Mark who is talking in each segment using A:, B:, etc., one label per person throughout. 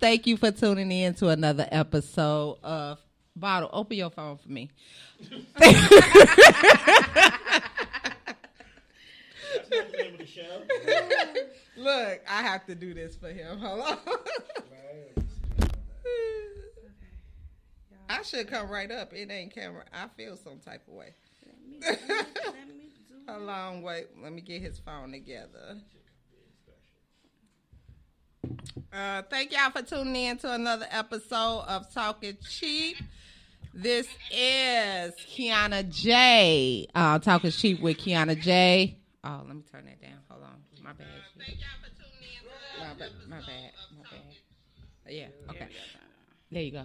A: Thank you for tuning in to another episode of Bottle. Open your phone for me. Look, I have to do this for him. Hold on. I should come right up. It ain't camera. I feel some type of way. A long wait. Let me get his phone together. Uh, thank y'all for tuning in to another episode of Talking Cheap. This is Kiana J. Uh, Talking Cheap with Kiana J. Oh, let me turn that down. Hold on. My bad. My bad. My bad. My bad. Yeah. Okay. There you go.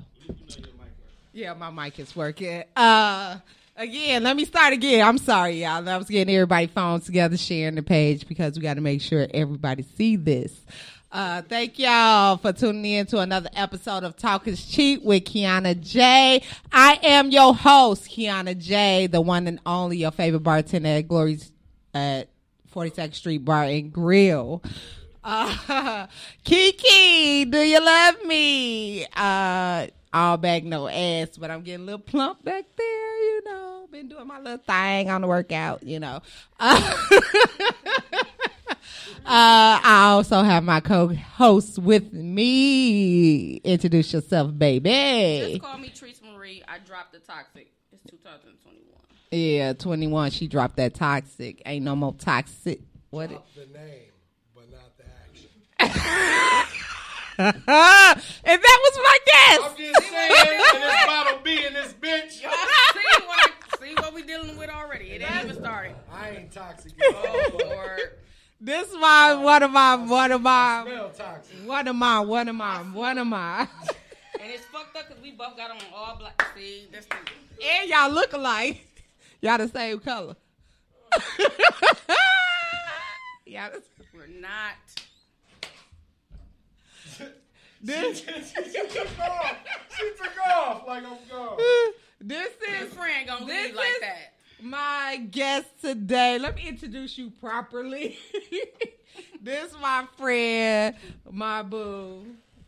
A: Yeah, my mic is working. Uh, again, let me start again. I'm sorry, y'all. I was getting everybody phones together, sharing the page because we got to make sure everybody see this. Uh, thank y'all for tuning in to another episode of Talk is Cheap with Kiana J. I am your host, Kiana J, the one and only your favorite bartender at Glory's at 42nd Street Bar and Grill. Uh, Kiki, do you love me? Uh, all back, no ass, but I'm getting a little plump back there, you know. Been doing my little thing on the workout, you know. Uh, Uh, I also have my co-host with me. Introduce yourself, baby.
B: Just call me Trees Marie. I dropped the toxic. It's 2021.
A: Yeah, 21. She dropped that toxic. Ain't no more toxic. What? It,
C: the name, but not the action.
A: and that was my guess.
C: I'm just saying, and this bottle B in this bitch.
B: Y'all see what, I, see what we dealing with already. It ain't even started.
C: I ain't toxic at all.
B: Oh, Lord.
A: This is my one of my one of my
C: Smell toxic.
A: one of my one of my one of my.
B: And it's fucked up because we both got on all black. See, this thing.
A: And y'all look alike. Y'all the same color. y'all the-
B: We're not.
A: this
C: she took off. She took off like I'm gone.
A: this
B: Your
A: is
B: friend gonna
A: This
B: leave like
A: is-
B: that.
A: My guest today. Let me introduce you properly. this is my friend, my boo,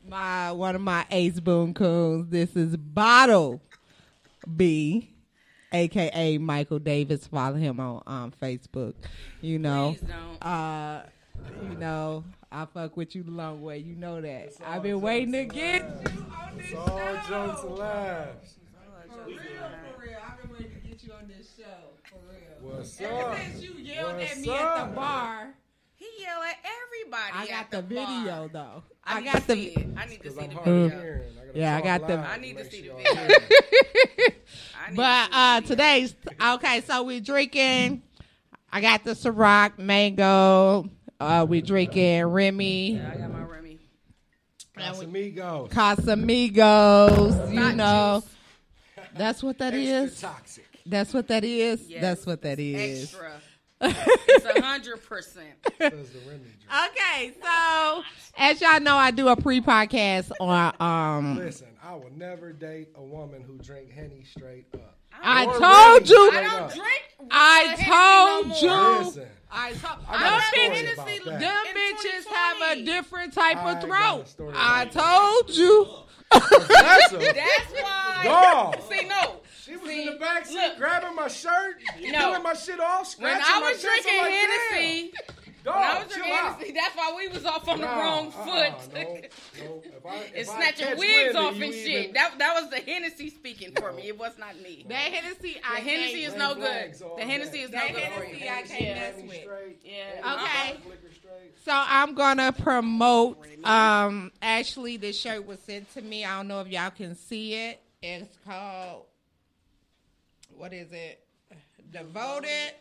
A: my one of my ace boon coons. This is Bottle B, aka Michael Davis. Follow him on um, Facebook. You know,
B: Please don't.
A: uh, you know, I fuck with you the long way. You know that. I've been waiting to
C: jokes
A: get
C: and
A: you on this
C: It's all
A: show.
C: jokes and laughs.
A: For real, for real. You on this show. For real.
C: What's
A: Ever
C: up?
A: since you yelled
C: What's
A: at me at
C: up?
A: the bar,
B: He yell at everybody.
A: I
B: at
A: got the,
B: bar.
A: video though.
B: I,
A: I,
B: need
A: got
B: to
A: the.
B: it. I need to see
C: I'm
B: the
C: hard of
B: video.
C: hearing. gotta
A: Yeah, I
C: talk
A: got the-
C: loud
B: I
C: to
B: need to
C: make
B: see the
C: sure
B: video.
C: y'all hear me.
B: I need
A: But
B: to see the
A: uh today's okay. So we drinking. I got the Ciroc mango. Uh, we drinking Remy
B: Yeah, I got my Remy.
C: Casamigos.
A: Casamigos. You
B: Not
A: know,
B: juice.
A: that's what that
C: Extra
A: is.
C: toxic.
A: That's what that is.
B: Yes.
A: That's what that is.
B: Extra. it's a hundred percent.
C: Says the Remy drink.
A: Okay, so as y'all know, I do a pre-podcast on um.
C: Listen, I will never date a woman who drink Henny straight up.
A: I
C: Or
A: told
C: Remy
A: you.
C: straight
B: I don't
C: up.
B: drink.
A: I told you.
C: Listen,
A: I told.
C: I got a
A: Them bitches,
C: about that.
A: them
B: In
A: bitches have a
B: 2020.
A: different type
C: I
A: of
C: a
A: throat.
C: story
A: I
C: about
A: told you.
C: That's a
B: That's why.
C: dog.
B: See, no.
C: She was
B: See,
C: in the back seat
B: look.
C: grabbing my shirt,
B: No.
C: pulling my shit off,
B: When
C: scratching
B: I
C: my
B: was
C: shit. I'm
B: drinking
C: like,
B: Hennessy,
C: damn,
B: when I was drinking. Hennessy, that's why we was off on the wrong
C: uh-uh,
B: foot.
C: no, no. If I, if
B: and snatching wigs off
C: of
B: and
C: you
B: shit.
C: even-
B: That that was the Hennessy speaking for me. It was not me.
A: That Hennessy,
B: The
A: I
B: Hennessy is no good. The Hennessy is no good for
A: Hennessy. I can't mess with.
B: Yeah.
A: Okay. So I'm gonna promote. Um, actually, this shirt was sent to me. I don't know if y'all can see it. It's called. What is it? Devoted.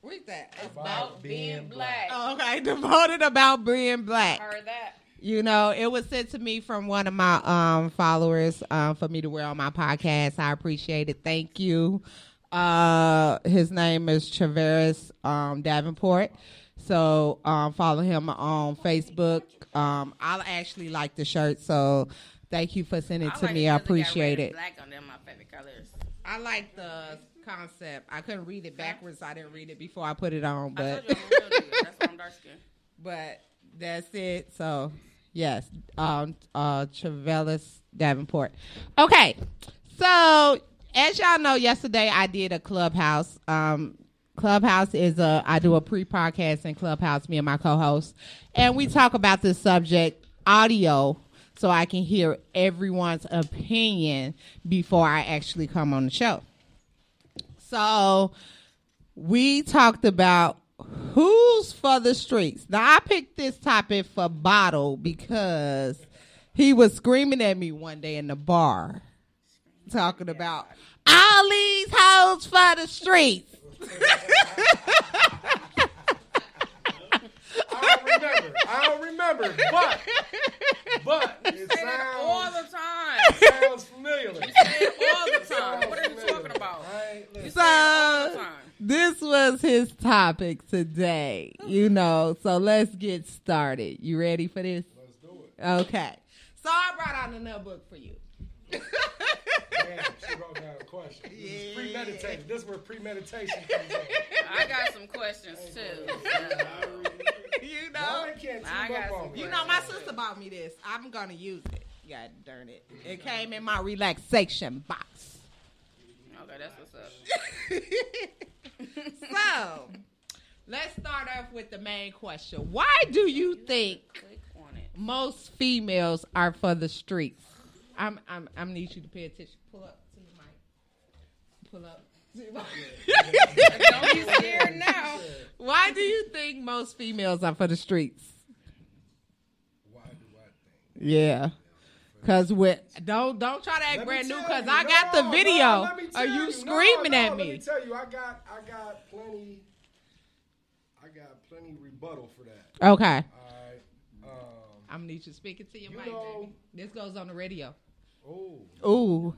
A: What's that?
B: About being black.
A: Oh, okay, devoted about being black.
B: Heard that.
A: You know, it was sent to me from one of my um followers um for me to wear on my podcast. I appreciate it. Thank you. Uh his name is Traveris um Davenport. So um follow him on Facebook. Um I actually like the shirt, so thank you for sending it to
B: like
A: me.
B: it
A: I
B: 'cause it got red
A: appreciate it.
B: Black on them, my favorite colors.
A: I like the concept. I couldn't read it backwards. I didn't read it before I put it on, but
B: told you I'm a real nigga. That's why I'm dark skinned.
A: but that's it. So Yes, um, uh, Travellis Davenport. Okay, so as y'all know, yesterday I did a clubhouse. Um, clubhouse is a I do a pre-podcast in clubhouse. Me and my co-host, and we talk about this subject audio, so I can hear everyone's opinion before I actually come on the show. So we talked about who's for the streets. Now I picked this topic for Bottle because he was screaming at me one day in the bar, talking about all these hoes for the streets.
C: I don't remember. I don't remember. But, but it
B: Say that all the time.
C: sounds familiar.
B: You Say it all the time. What are you talking about?
C: I ain't
B: say all the
A: So
B: time.
A: this was his topic today, you hmm. know. So let's get started. You ready for this?
C: Let's do it.
A: Okay. So I brought out another book for you.
C: Damn, she wrote down a question. This is premeditated. This is where premeditation comes in.
B: I got some questions too.
A: You
C: Now they can't
B: I got
C: up
B: some
C: on me.
A: You know, my sister bought me this. I'm gonna use it. God darn it! It came in my relaxation box.
B: Okay, that's what's up.
A: so, let's start off with the main question: Why do you think
B: Click on it.
A: most females are for the streets? I'm I'm I'm need you to pay attention. Pull up to the mic. Pull up. To the mic.
B: Don't be scared now.
A: Why do you think most females are for the streets?
C: Why do I think?
A: Yeah. Cause with don't don't try to act
C: Let me
A: brand new.
C: tell
A: Cause
C: you,
A: I got
C: no,
A: the
C: no,
A: video.
C: let me
A: Are
C: tell
A: you
C: No,
A: screaming
C: no,
A: at
C: Let me
A: me?
C: tell you, I got, I got plenty, I got plenty rebuttal for that.
A: Okay.
C: All right. Um,
A: I'm gonna need you speaking to your
C: You
A: mic,
C: know-
A: baby. This goes on the radio.
C: oh,
A: Ooh.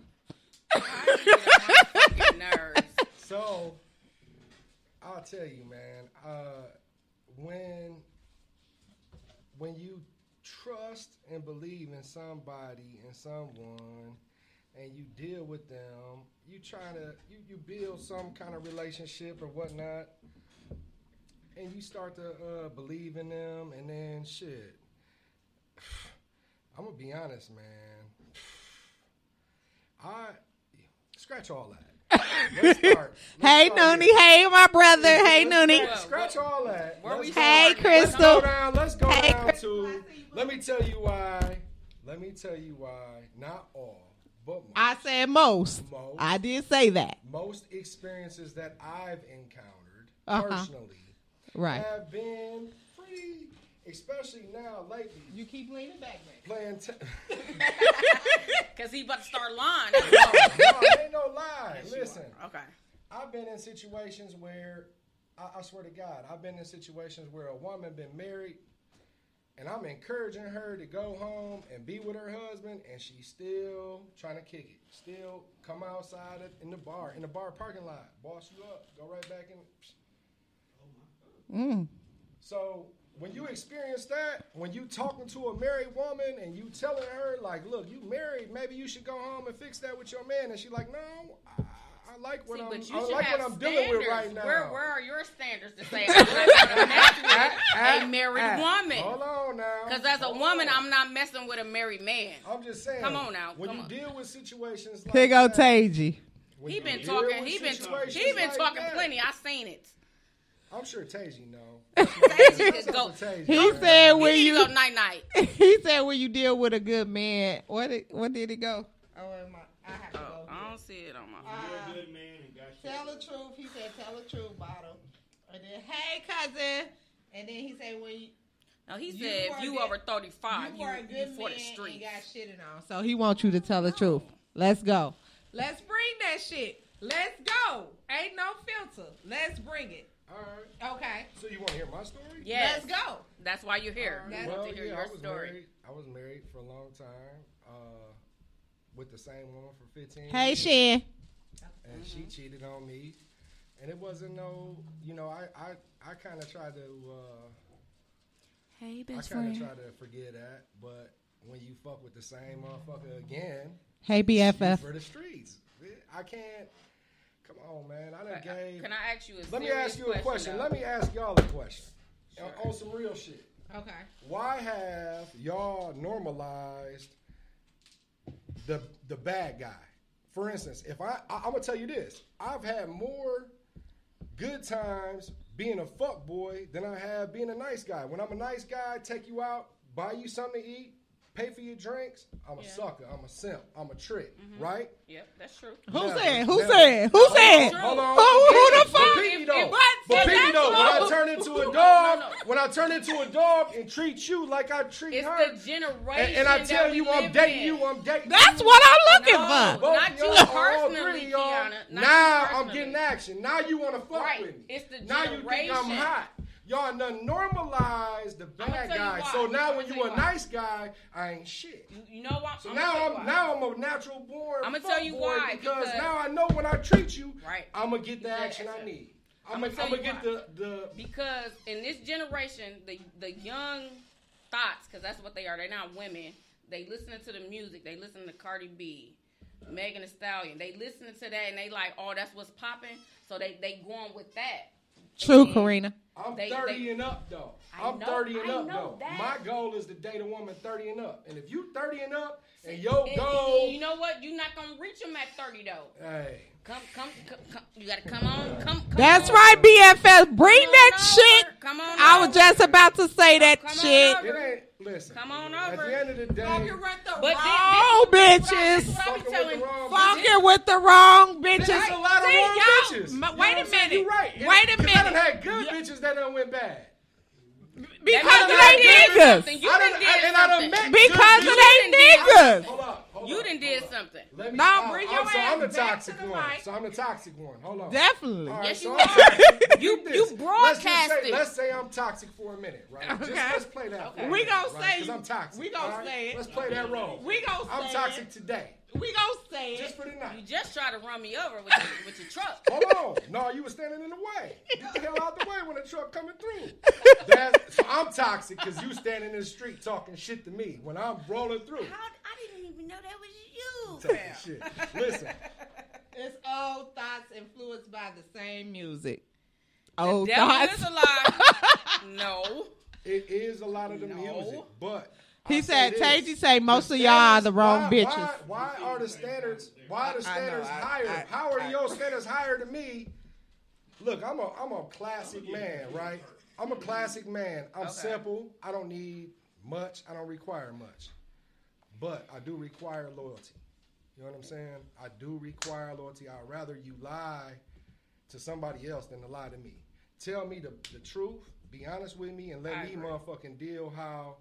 B: I get on my fucking nerves.
C: So I'll tell you, man. Uh, when when you trust and believe in somebody and someone, and you deal with them, you try to you, you build some kind of relationship or whatnot, and you start to uh, believe in them, and then shit. I'm gonna be honest, man. I scratch all that. Let's start. Let's
A: Hey
C: start
A: Noonie.
C: here.
A: Hey my brother. Hey
C: Let's
A: Noonie.
C: Scratch, scratch all that.
B: Where
C: Let's
B: we
C: go-
A: Hey
B: starting?
C: Let's
A: Crystal.
C: go down. Let's go
A: Hey,
C: down
A: Crystal.
C: to. Let me tell you why. Let me tell you why. Not all, but most,
A: I said most.
C: Most.
A: I did say that.
C: most experiences that I've encountered
A: Uh-huh.
C: personally
A: Right.
C: have been pretty. Especially now lately,
A: You keep leaning back, man.
C: playing. T-
B: Cause he about to start lying.
C: No, ain't no lie. Listen,
B: Okay.
C: I've been in situations where I, I swear to God, I've been in situations where a woman been married, and I'm encouraging her to go home and be with her husband, and she's still trying to kick it. Still come outside at- in the bar, in the bar parking lot, boss you up, go right back in.
A: Mm.
C: So when you experience that, when you talking to a married woman and you telling her like, "Look, you married, maybe you should go home and fix that with your man," and she like, "No, I, I like what
B: See,
C: I'm,
B: you
C: I like what I'm
B: standards.
C: dealing with right now."
B: Where, where are your standards to say I'm not with a married woman?
C: Hold on now.
B: Because as a woman,
C: on.
B: I'm not messing with a married man.
C: I'm just saying.
B: Come on now,
C: When
B: come
C: you
B: on.
C: deal with situations like
A: Here go
C: that,
A: Taji.
B: He been talking. He been he been
C: like
B: talking
C: that,
B: plenty. I seen it.
C: I'm sure Taji know.
B: Taji
C: That's
B: could go.
C: up to Taji,
A: He
C: man.
A: said when you
B: go night night.
A: he said when you deal with a good man. What did what did it go? Oh, am I, I have to
B: Oh,
A: go.
B: I don't see it on my.
A: Uh,
D: good man and got shit.
A: Tell the truth. He said, "Tell the truth, bottle." And then, hey, cousin. And then he said, "When you,
B: No, he
A: You
B: said
A: were
B: if you
A: good-
B: over 35,
A: you
B: you,
A: a
B: you,
A: good
B: for
A: man
B: the
A: and
B: streets.
A: got shitted on, so he wants you to tell the truth. Let's go. Let's bring that shit. Let's go. Ain't no filter. Let's bring it.
C: All right.
A: Okay.
C: So you want to hear my story?
B: Yes.
A: Let's go.
B: That's why you're here.
C: Right.
B: want
C: Well,
B: to hear
C: yeah,
B: your
C: I was
B: story.
C: married. I was married for a long time. Uh, with the same woman for 15
A: Hey,
C: years.
A: Shan.
C: and she cheated on me. And it wasn't no, you know, I I, I kind of tried to uh,
B: Hey,
C: I kind of tried to forget that, but when you fuck with the same motherfucker again,
A: Hey, BFF.
C: for the streets. I can't. Come on, man. I done gave.
B: Can I ask you a
C: Let me ask you a question.
B: though?
C: Let me ask y'all a question on, on some real shit.
A: Okay.
C: Why have y'all normalized the the bad guy? For instance, if I, I I'm gonna tell you this, I've had more good times being a fuck boy than I have being a nice guy. When I'm a nice guy, take you out, buy you something to eat, pay for your drinks. I'm a
B: Yeah.
C: sucker. I'm a simp. I'm a trick. Mm-hmm. Right?
B: Yep, that's true.
A: Who
C: Now-
A: said? Who
C: now-
A: said? Who
C: Hold
A: said?
C: Hold on.
A: Who- who the fuck?
C: Pinky
B: If-
C: though. But
A: See,
C: though, when I turn into a dog,
B: no, no.
C: when I turn into a dog and treat you like I treat
B: It's
C: her,
B: the generation.
C: and, and I tell
B: we
C: you I'm dating
B: in.
C: you, I'm dating
A: That's
C: you.
A: what I'm looking
B: No.
A: for.
C: Both
B: Not you personally,
C: three, y'all.
B: Kiana. Not
C: Now
B: you
C: I'm getting action. Now you want to fuck
B: Right.
C: with me.
B: It's the
C: now you think I'm
B: generation.
C: hot. Y'all done normalized the bad guy. So now
B: I'ma
C: when you a
B: why.
C: nice guy, I ain't shit.
B: You, you know what?
C: So
B: I'ma
C: now I'm
B: why.
C: now I'm a natural born.
B: I'ma tell you why,
C: because,
B: because-
C: now I know when I treat you,
B: Right.
C: I'm gonna get the
B: Because-
C: action I need. I'm
B: I'ma tell
C: I'm gonna
B: you
C: get the the
B: Because in this generation, the the young thoughts, because that's what they are. They're not women. They listening to the music. They listen to Cardi B, Megan Thee Stallion. They listening to that and they like, oh, that's what's popping. So they they going with that.
A: True,
B: And
A: Karina.
C: I'm
B: They-
C: 30
B: they-
C: and up though.
B: I
C: I'm
B: know-
C: 30 and
B: I
C: up though.
B: that.
C: My goal is to date a woman 30 and up. And if you 30 and up and your
B: And-
C: goal,
B: and you know what? You're not gonna reach them at 30 though.
C: hey,
B: Come, come, come, come. You gotta come on, come. come
A: That's
B: on.
A: right, BFF. Bring
B: Come
A: that
B: on
A: shit.
B: over. Come on
A: I was
B: over.
A: just about to say that
B: Come on
A: shit.
B: over.
C: Listen.
B: Come on over.
C: At
B: over.
C: the end of the day,
B: But
A: Oh, bitches.
B: That's what
C: fucking with the wrong
A: Fucking with the wrong bitches.
C: There's a lot of
A: See,
C: wrong
A: y'all-
C: bitches.
A: m-
C: You know
A: Wait
C: what
A: a
C: I'm saying?
A: minute.
C: You're right.
A: Wait a
C: 'Cause I done
A: minute.
C: had good
A: Yeah.
C: bitches that done went bad.
A: Because
C: That
A: of they niggas.
B: You
C: I
B: done
C: done,
B: did
C: I, and I done
B: something.
C: met
A: Because
C: good
A: of they niggas.
C: Hold
B: You
C: up.
B: done did something.
C: Let me,
A: No, bring
C: I'm,
A: your
C: so I'm the
A: back
C: toxic
A: to the
C: one.
A: mic.
C: So I'm the toxic one. Hold on.
A: Definitely.
C: All right,
B: Yes,
C: so
B: you
C: I'm
B: are.
C: toxic.
B: You-
C: Get this.
B: you
C: Let's, just
B: broadcasted.
C: say, let's say I'm toxic for a minute, right? Just
A: Okay.
C: let's play that.
B: Okay.
A: We
C: minute,
A: gonna
C: right?
A: say-
C: 'Cause I'm toxic.
A: we gonna
C: all right?
A: say it.
C: Let's play that role.
A: We gonna
C: I'm toxic
A: it.
C: today,
A: We gonna say
C: just for the night.
B: You just try to run me over with your, with your truck.
C: Hold on. No, you were standing in the way. Get the hell out the way when the truck coming through. That's, so I'm toxic because you standing in the street talking shit to me when I'm rolling through.
B: How, I didn't even know that was you.
C: Talking shit. Listen,
A: It's old thoughts influenced by the same music. Old
B: Devil
A: thoughts.
B: a lie. no.
C: it is a lot of the
B: No.
C: music, but
A: He
C: I'll
A: said,
C: say
A: say most of y'all are the wrong
C: why,
A: bitches.
C: Why, why are the standards? Why are the
A: I- I
C: standards
A: I-
C: higher?
A: I-
C: How are
A: I-
C: your standards higher than me? Look, I'm a I'm a classic man, right? I'm a classic man. I'm
B: Okay.
C: simple. I don't need much. I don't require much, but I do require loyalty. You know what I'm saying? I do require loyalty. I'd rather you lie to somebody else than to lie to me. Tell me the, the truth. Be honest with me and let
B: I
C: me
B: agree.
C: motherfucking deal how.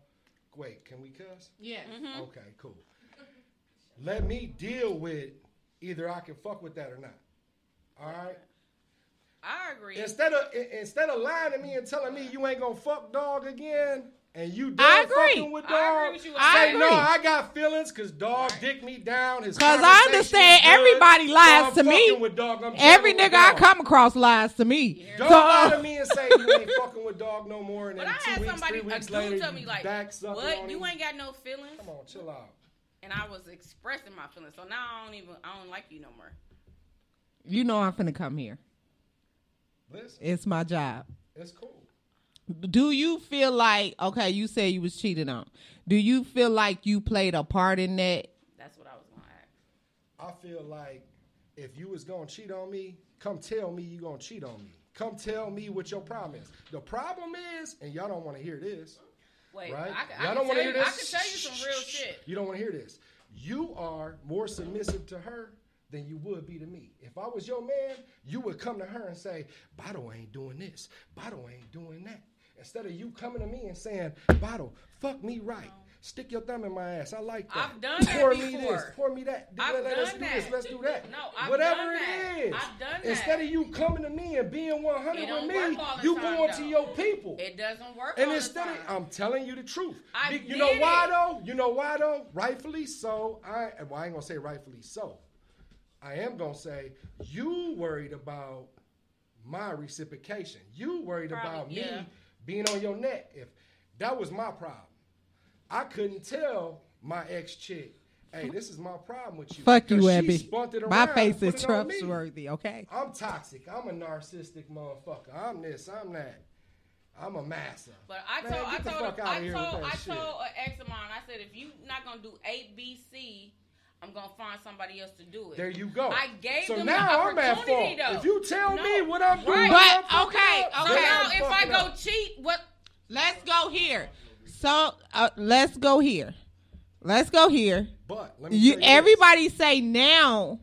C: Wait, can we cuss?
A: Yeah. Mm-hmm. Mm-hmm.
C: Okay, cool. Let me deal with either I can fuck with that or not. All right.
B: I agree.
C: Instead of instead of lying to me and telling me you ain't gonna fuck dog again, and you
A: I agree.
C: fucking with dog,
B: I agree with you.
A: I
C: say
A: agree.
C: no. I got feelings because dog dick me down. His
A: Cause I understand
C: good,
A: everybody
C: so
A: lies
C: I'm
A: to me.
C: With dog. I'm
A: Every
C: chilling with
A: nigga I come across lies to me.
C: Don't
A: So,
C: lie
A: uh,
C: to me and say you ain't fucking with dog no more, and
B: but
C: then
B: I
C: two
B: had
C: weeks,
B: somebody,
C: three
B: a
C: weeks later,
B: tell me like,
C: back sucking
B: "What? You ain't got no feelings?"
C: Come on, chill out.
B: And I was expressing my feelings. So now I don't even, I don't like you no more.
A: you know I'm finna come here.
C: Listen,
A: It's my job.
C: it's cool.
A: Do you feel like okay? You said you was cheated on. Do you feel like you played a part in that?
B: That's what I was gonna ask.
C: I feel like if you was gonna cheat on me, come tell me you gonna cheat on me. Come tell me what your problem is. The problem is, and y'all don't want to hear this,
B: Wait,
C: right?
B: I, can-
C: y'all don't want to
B: tell
C: hear
B: you,
C: this.
B: I can tell you some real shit.
C: You don't want to hear this. You are more submissive to her than you would be to me. If I was your man, you would come to her and say, Bottle ain't doing this. Bottle ain't doing that. Instead of you coming to me and saying, Bottle, fuck me right. Stick your thumb in my ass. I like that.
B: I've done that
C: pour me this. Pour me that.
B: I've
C: Let- let's
B: done
C: do this.
B: that.
C: Let's do that.
B: No, I've
C: Whatever
B: done
C: it
B: that.
C: is.
B: I've done that.
C: Instead of you coming to me and being 100
B: It
C: with me,
B: work all the
C: you
B: time,
C: going to
B: though.
C: your people.
B: It doesn't work.
C: And
B: all
C: instead
B: the
C: of,
B: time.
C: I'm telling you the truth.
B: I
C: Be- you know
B: did
C: why
B: it.
C: though? You know why though? Rightfully so. I well, I ain't gonna say rightfully so. I am gonna say you worried about my reciprocation. You worried about
B: me yeah.
C: Me being on your neck. If that was my problem, I couldn't tell my ex chick, "Hey, this is my problem with you."
A: Fuck you, Abby.
C: spun it
A: My face is
C: put it
A: trustworthy. Okay.
C: I'm toxic. I'm a narcissistic motherfucker. I'm this. I'm that. I'm a master.
B: But I
C: Man,
B: told, I
C: get the
B: told, I told, I told an ex of mine. I said, if you not gonna do A, B, C, I'm gonna find somebody else to do it.
C: There you go.
B: I gave
C: so
B: them
C: now
B: the
C: I'm at fault.
B: opportunity, though.
C: If you tell
B: No.
C: me what I'm doing,
B: Right.
C: I'm
A: But,
C: fucking
A: okay,
C: up,
B: So
A: okay.
C: then
B: now, if I go
C: up.
B: cheat, what?
A: Let's go here. So uh, let's go here. Let's go here.
C: but let me
A: You
C: tell you this.
A: everybody say now.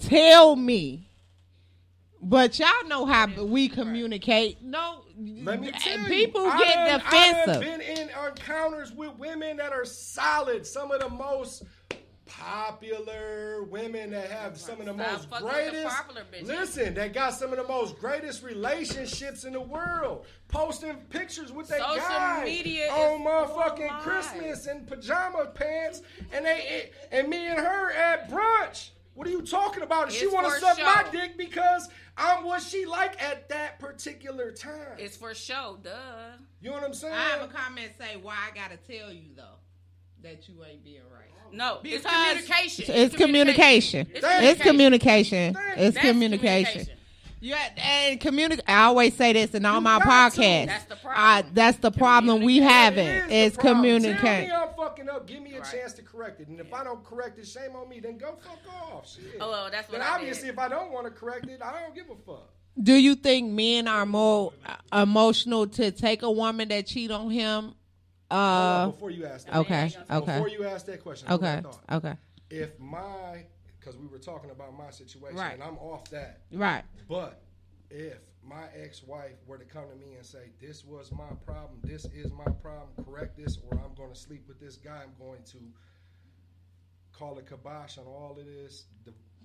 A: Tell me. But y'all know how we communicate. No,
C: Let me tell you,
A: people get
C: done- I done
A: defensive.
C: been in encounters with women that are solid. Some of the most popular women that have some of the
B: Stop
C: most
B: fucking with the
C: greatest.
B: popular bitches.
C: Listen, that got some of the most greatest relationships in the world. Posting pictures with their
B: Social
C: guy
B: media
C: on
B: is
C: motherfucking
B: alive.
C: Christmas in pajama pants, and they and me and her at brunch. What are you talking about? And she want to
B: for
C: suck my dick because I'm what she like at that particular time.
B: It's for show, duh.
C: You know what I'm saying?
A: I have a comment say why I gotta tell you though that you ain't being right.
B: No, it's
A: Because
B: communication.
A: It's communication.
B: It's
A: It's communication. It's
B: That's
A: communication. Yeah, and communicate. I always say this in all
C: You
A: my podcasts.
B: That's the
A: I,
B: problem.
A: that's the problem we
B: Communicate.
A: having.
C: It is
A: Is
C: the
A: communicate.
C: Tell me I'm fucking up. Give me a
B: Right.
C: chance to correct it. And if I don't correct it, shame on me. Then go fuck off. Shit.
B: Oh, well, that's what
C: then
B: I
C: obviously,
B: did.
C: if I don't want to correct it, I don't give a fuck.
A: Do you think men are more uh, emotional to take a woman that cheat on him? Uh,
C: before you ask that,
A: okay,
B: Yeah,
A: okay,
C: before you ask that question,
A: okay, okay.
C: If my, because we were talking about my situation,
A: Right.
C: and I'm off that.
A: Right.
C: But if my ex-wife were to come to me and say, "This was my problem. This is my problem. Correct this, or I'm going to sleep with this guy. I'm going to call a kibosh on all of this."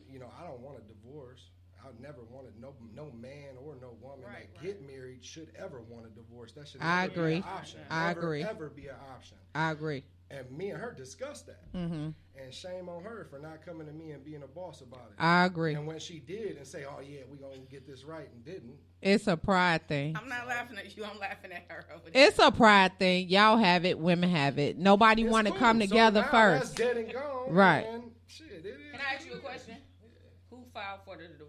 C: You know, I don't want a divorce. I never wanted no no man or no woman
B: Right,
C: that
B: right.
C: get married should ever want a divorce. That should
A: I
C: never be
A: agree.
C: an option.
A: I
C: Never,
A: agree.
C: Ever be an option.
A: I agree.
C: And me and her discussed that.
A: Mm-hmm.
C: And shame on her for not coming to me and being a boss about it.
A: I agree.
C: And when she did and say, "Oh yeah, we gonna get this right," and didn't,
A: It's a pride thing.
B: I'm not laughing at you. I'm laughing at her over there.
A: It's a pride thing. Y'all have it. Women have it. Nobody want to
C: cool.
A: come
C: So
A: together
C: now
A: first.
C: That's dead and gone.
A: Right.
C: And shit, it is.
B: Can I ask you a question? Who filed for the divorce?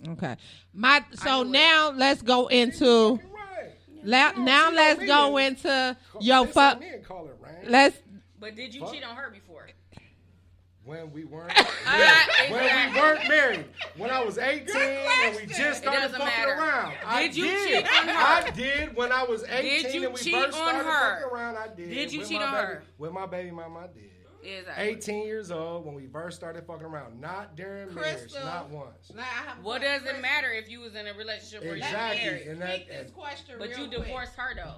C: I did.
A: Okay. My so
B: knew it.
A: now let's go into
C: Fucking right.
A: la- now let's go
C: me
A: into
C: Call-
A: yo fuck.
C: me and call it rain.
A: Let's
B: But did you
C: Fuck.
B: cheat on her before?
C: when we weren't when we weren't married. When I was 18 and we just started
B: doesn't
C: fucking
B: matter.
C: around. I
B: Did you
C: did.
B: cheat on her?
C: I did when I was 18
B: Did you
C: and we
B: cheat
C: first
B: on
C: started
B: her?
C: fucking around. I did.
B: Did you
C: With
B: cheat
C: my
B: on
C: baby-
B: her?
C: With my baby mama, I did.
B: Exactly.
C: 18 years old when we first started fucking around. Not during marriage, not once.
B: What does it matter if you was in a relationship or you
C: Exactly.
B: married?
C: And that,
A: Speak this question
B: But
A: real
B: you
A: quick.
B: divorced her though.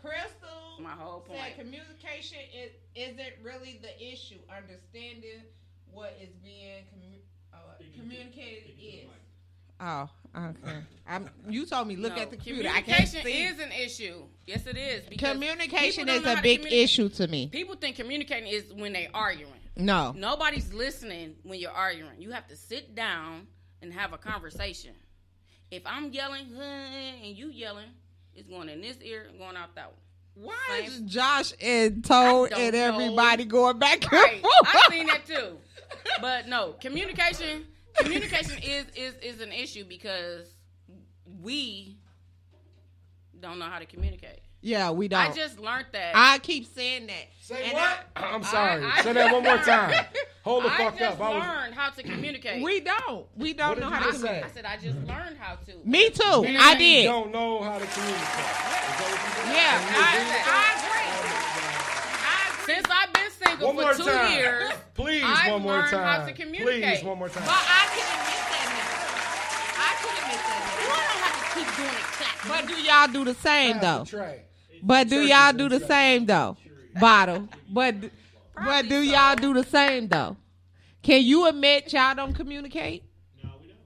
A: Crystal
B: My whole point.
A: said communication is, isn't really the issue. Understanding what is being commu- uh, communicated is. Oh, okay. I'm, you told me look
B: No,
A: at the computer. I can't
B: Communication
A: see.
B: is an issue. Yes, it is.
A: communication is a big issue to me.
B: People think communicating is when they arguing.
A: No.
B: Nobody's listening when you're arguing. You have to sit down and have a conversation. If I'm yelling and you yelling, it's going in this ear and going out that one.
A: Why
B: Same.
A: is Josh and Toad
B: I
A: and
B: know.
A: everybody going back and
B: Right.
A: forth?
B: I've seen that too. But no, communication communication is is is an issue because we don't know how to communicate.
A: Yeah, we don't.
B: I just learned that.
A: I keep saying that.
C: Say
A: And
C: what? I, am sorry.
B: I-
C: Say that one more time. Hold the
B: I
C: fuck up. I was,
B: learned how to communicate.
A: We don't. We don't
C: What
A: know how to communicate.
C: say?
B: I said I just learned how to.
A: Me too.
C: We
A: I did.
C: don't know how to communicate. Is that what you said?
A: Yeah, I, I agree. I agree.
B: Since I've been single
C: One more
B: for two
C: time.
B: years,
C: Please,
B: I've
C: one more
B: learned
C: time.
B: how to communicate.
C: Please, one more time.
A: But I can admit that now. I can admit that
B: you don't have to keep doing it. Clap.
A: But do y'all do the same though? But do y'all do the same though? Bottle. But but do y'all do the same though? Can you admit y'all don't communicate?
D: No, we don't.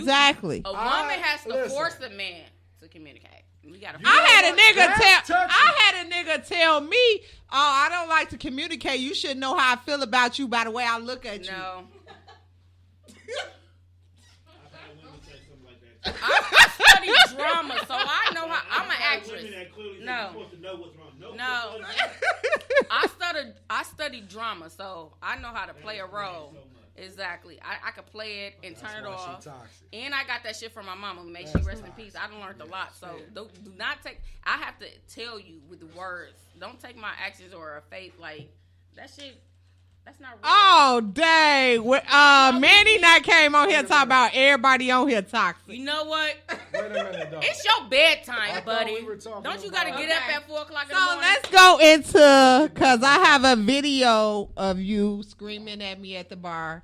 A: Exactly.
B: A woman
C: I-
B: has to
C: listen.
B: force a man to communicate. We gotta.
A: I had a nigga tell. I had a nigga tell me, "Oh, Oh, I don't like to communicate. You should know how I feel about you by the way I look at you."
B: no.
D: I've had women say something like that.
B: I, I study drama, so I know how. I'm an actress.
D: Women that clearly say
B: No.
D: you're supposed to know what's wrong. No.
B: No. I studied. I studied drama, so I know how to play a role. Exactly. I, I could play it and
C: That's
B: turn it off. And I got that shit from my mama. Make she rest in peace. I done learned a lot. So
C: yeah.
B: do, do not take. I have to tell you with the words. Don't take my actions or a faith like that shit. That's not real.
A: Oh, dang. Uh, Manny not came on here talking about everybody on here toxic.
B: You know what?
C: Wait a minute, though.
B: It's your bedtime, buddy.
C: we
B: Don't you got to
C: about-
B: get up at four o'clock in
A: So
B: the morning?
A: let's go into because I have a video of you screaming at me at the bar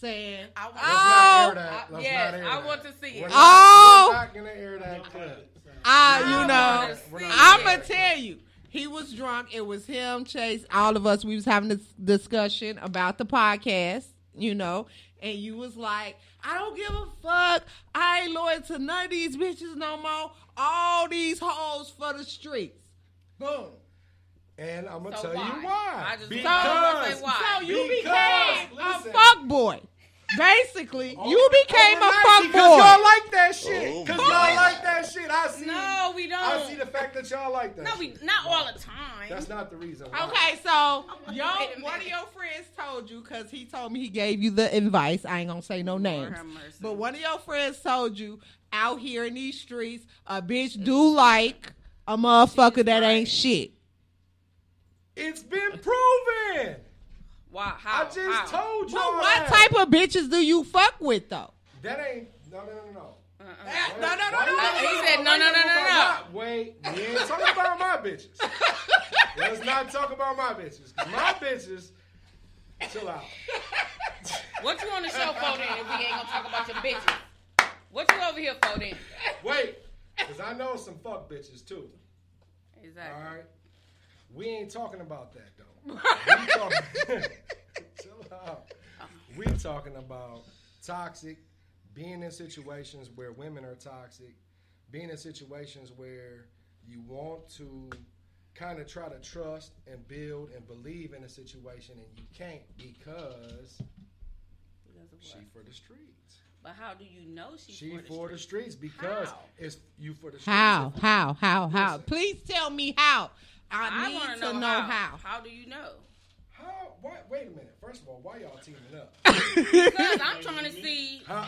A: saying,
B: I-
C: Let's
A: "Oh,
C: not air that. Let's
B: yes,
C: not air
B: I
C: that.
B: want to see it.
C: We're not,
A: Oh.
C: we're not gonna air that clip.
A: I,
B: I
A: you
B: wanna
A: know,
B: see
A: I'm
C: gonna
A: gonna tell you." He was drunk. It was him, Chase, all of us. We was having this discussion about the podcast, you know, and you was like, "I don't give a fuck. I ain't loyal to none of these bitches no more. All these hoes for the streets." Boom.
C: And I'm gonna
B: So
C: tell
B: why?
C: you why.
B: I just-
C: because
B: I wanna say why.
A: So you
C: Because,
A: became a fuck boy. Basically, oh,
C: you
A: became a
C: overnight
A: fuck
C: because y'all
A: boy.
C: like that shit.
E: Oh,
C: Because
E: my.
C: y'all like that shit. I see.
B: No, we don't.
C: I see the fact that y'all like that.
B: no, we
C: shit.
B: not all the time.
C: That's not the reason. Why.
A: Okay, so
B: Wait
A: yo, one of your friends told you because he told me he gave you the advice. I ain't gonna say no names, but one of your friends told you out here in these streets, a bitch do like a motherfucker that
B: right.
A: ain't shit.
C: It's been proven.
B: Why? How?
C: I just
B: How?
C: told you.
A: But what type of bitches do you fuck with though?
C: That ain't. No, no, no, no.
B: Uh-uh.
A: No, no, no,
C: Why
A: no,
C: you
A: no,
C: talking
B: He
A: no.
B: said
C: about-
B: no,
C: why
B: no,
C: you
B: no,
C: talking
B: no,
C: about my- Wait, we ain't talking about my bitches. Let's not talk about my bitches. 'cause my bitches, chill out.
B: What you on the show for then? If we ain't gonna talk about your bitches, what you over here for then?
C: Wait, because I know some fuck bitches too. All
B: Exactly.
C: right, we ain't talking about that though. We talking, chill out. We talking about toxic, being in situations where women are toxic, being in situations where you want to kind of try to trust and build and believe in a situation and you can't because
B: Because
C: she for the streets.
B: But how do you know she's
C: She
B: for the,
C: for the
B: streets?
C: streets because
B: How?
C: it's you for the streets.
A: How? How? How? How?
C: Listen.
A: Please tell me how. I,
B: I
A: need
B: want
A: to
B: to
A: know,
B: know,
A: how.
B: How do you know?
C: How? Why, wait a minute. First of all, why y'all teaming up?
B: Because I'm trying to see.
C: How,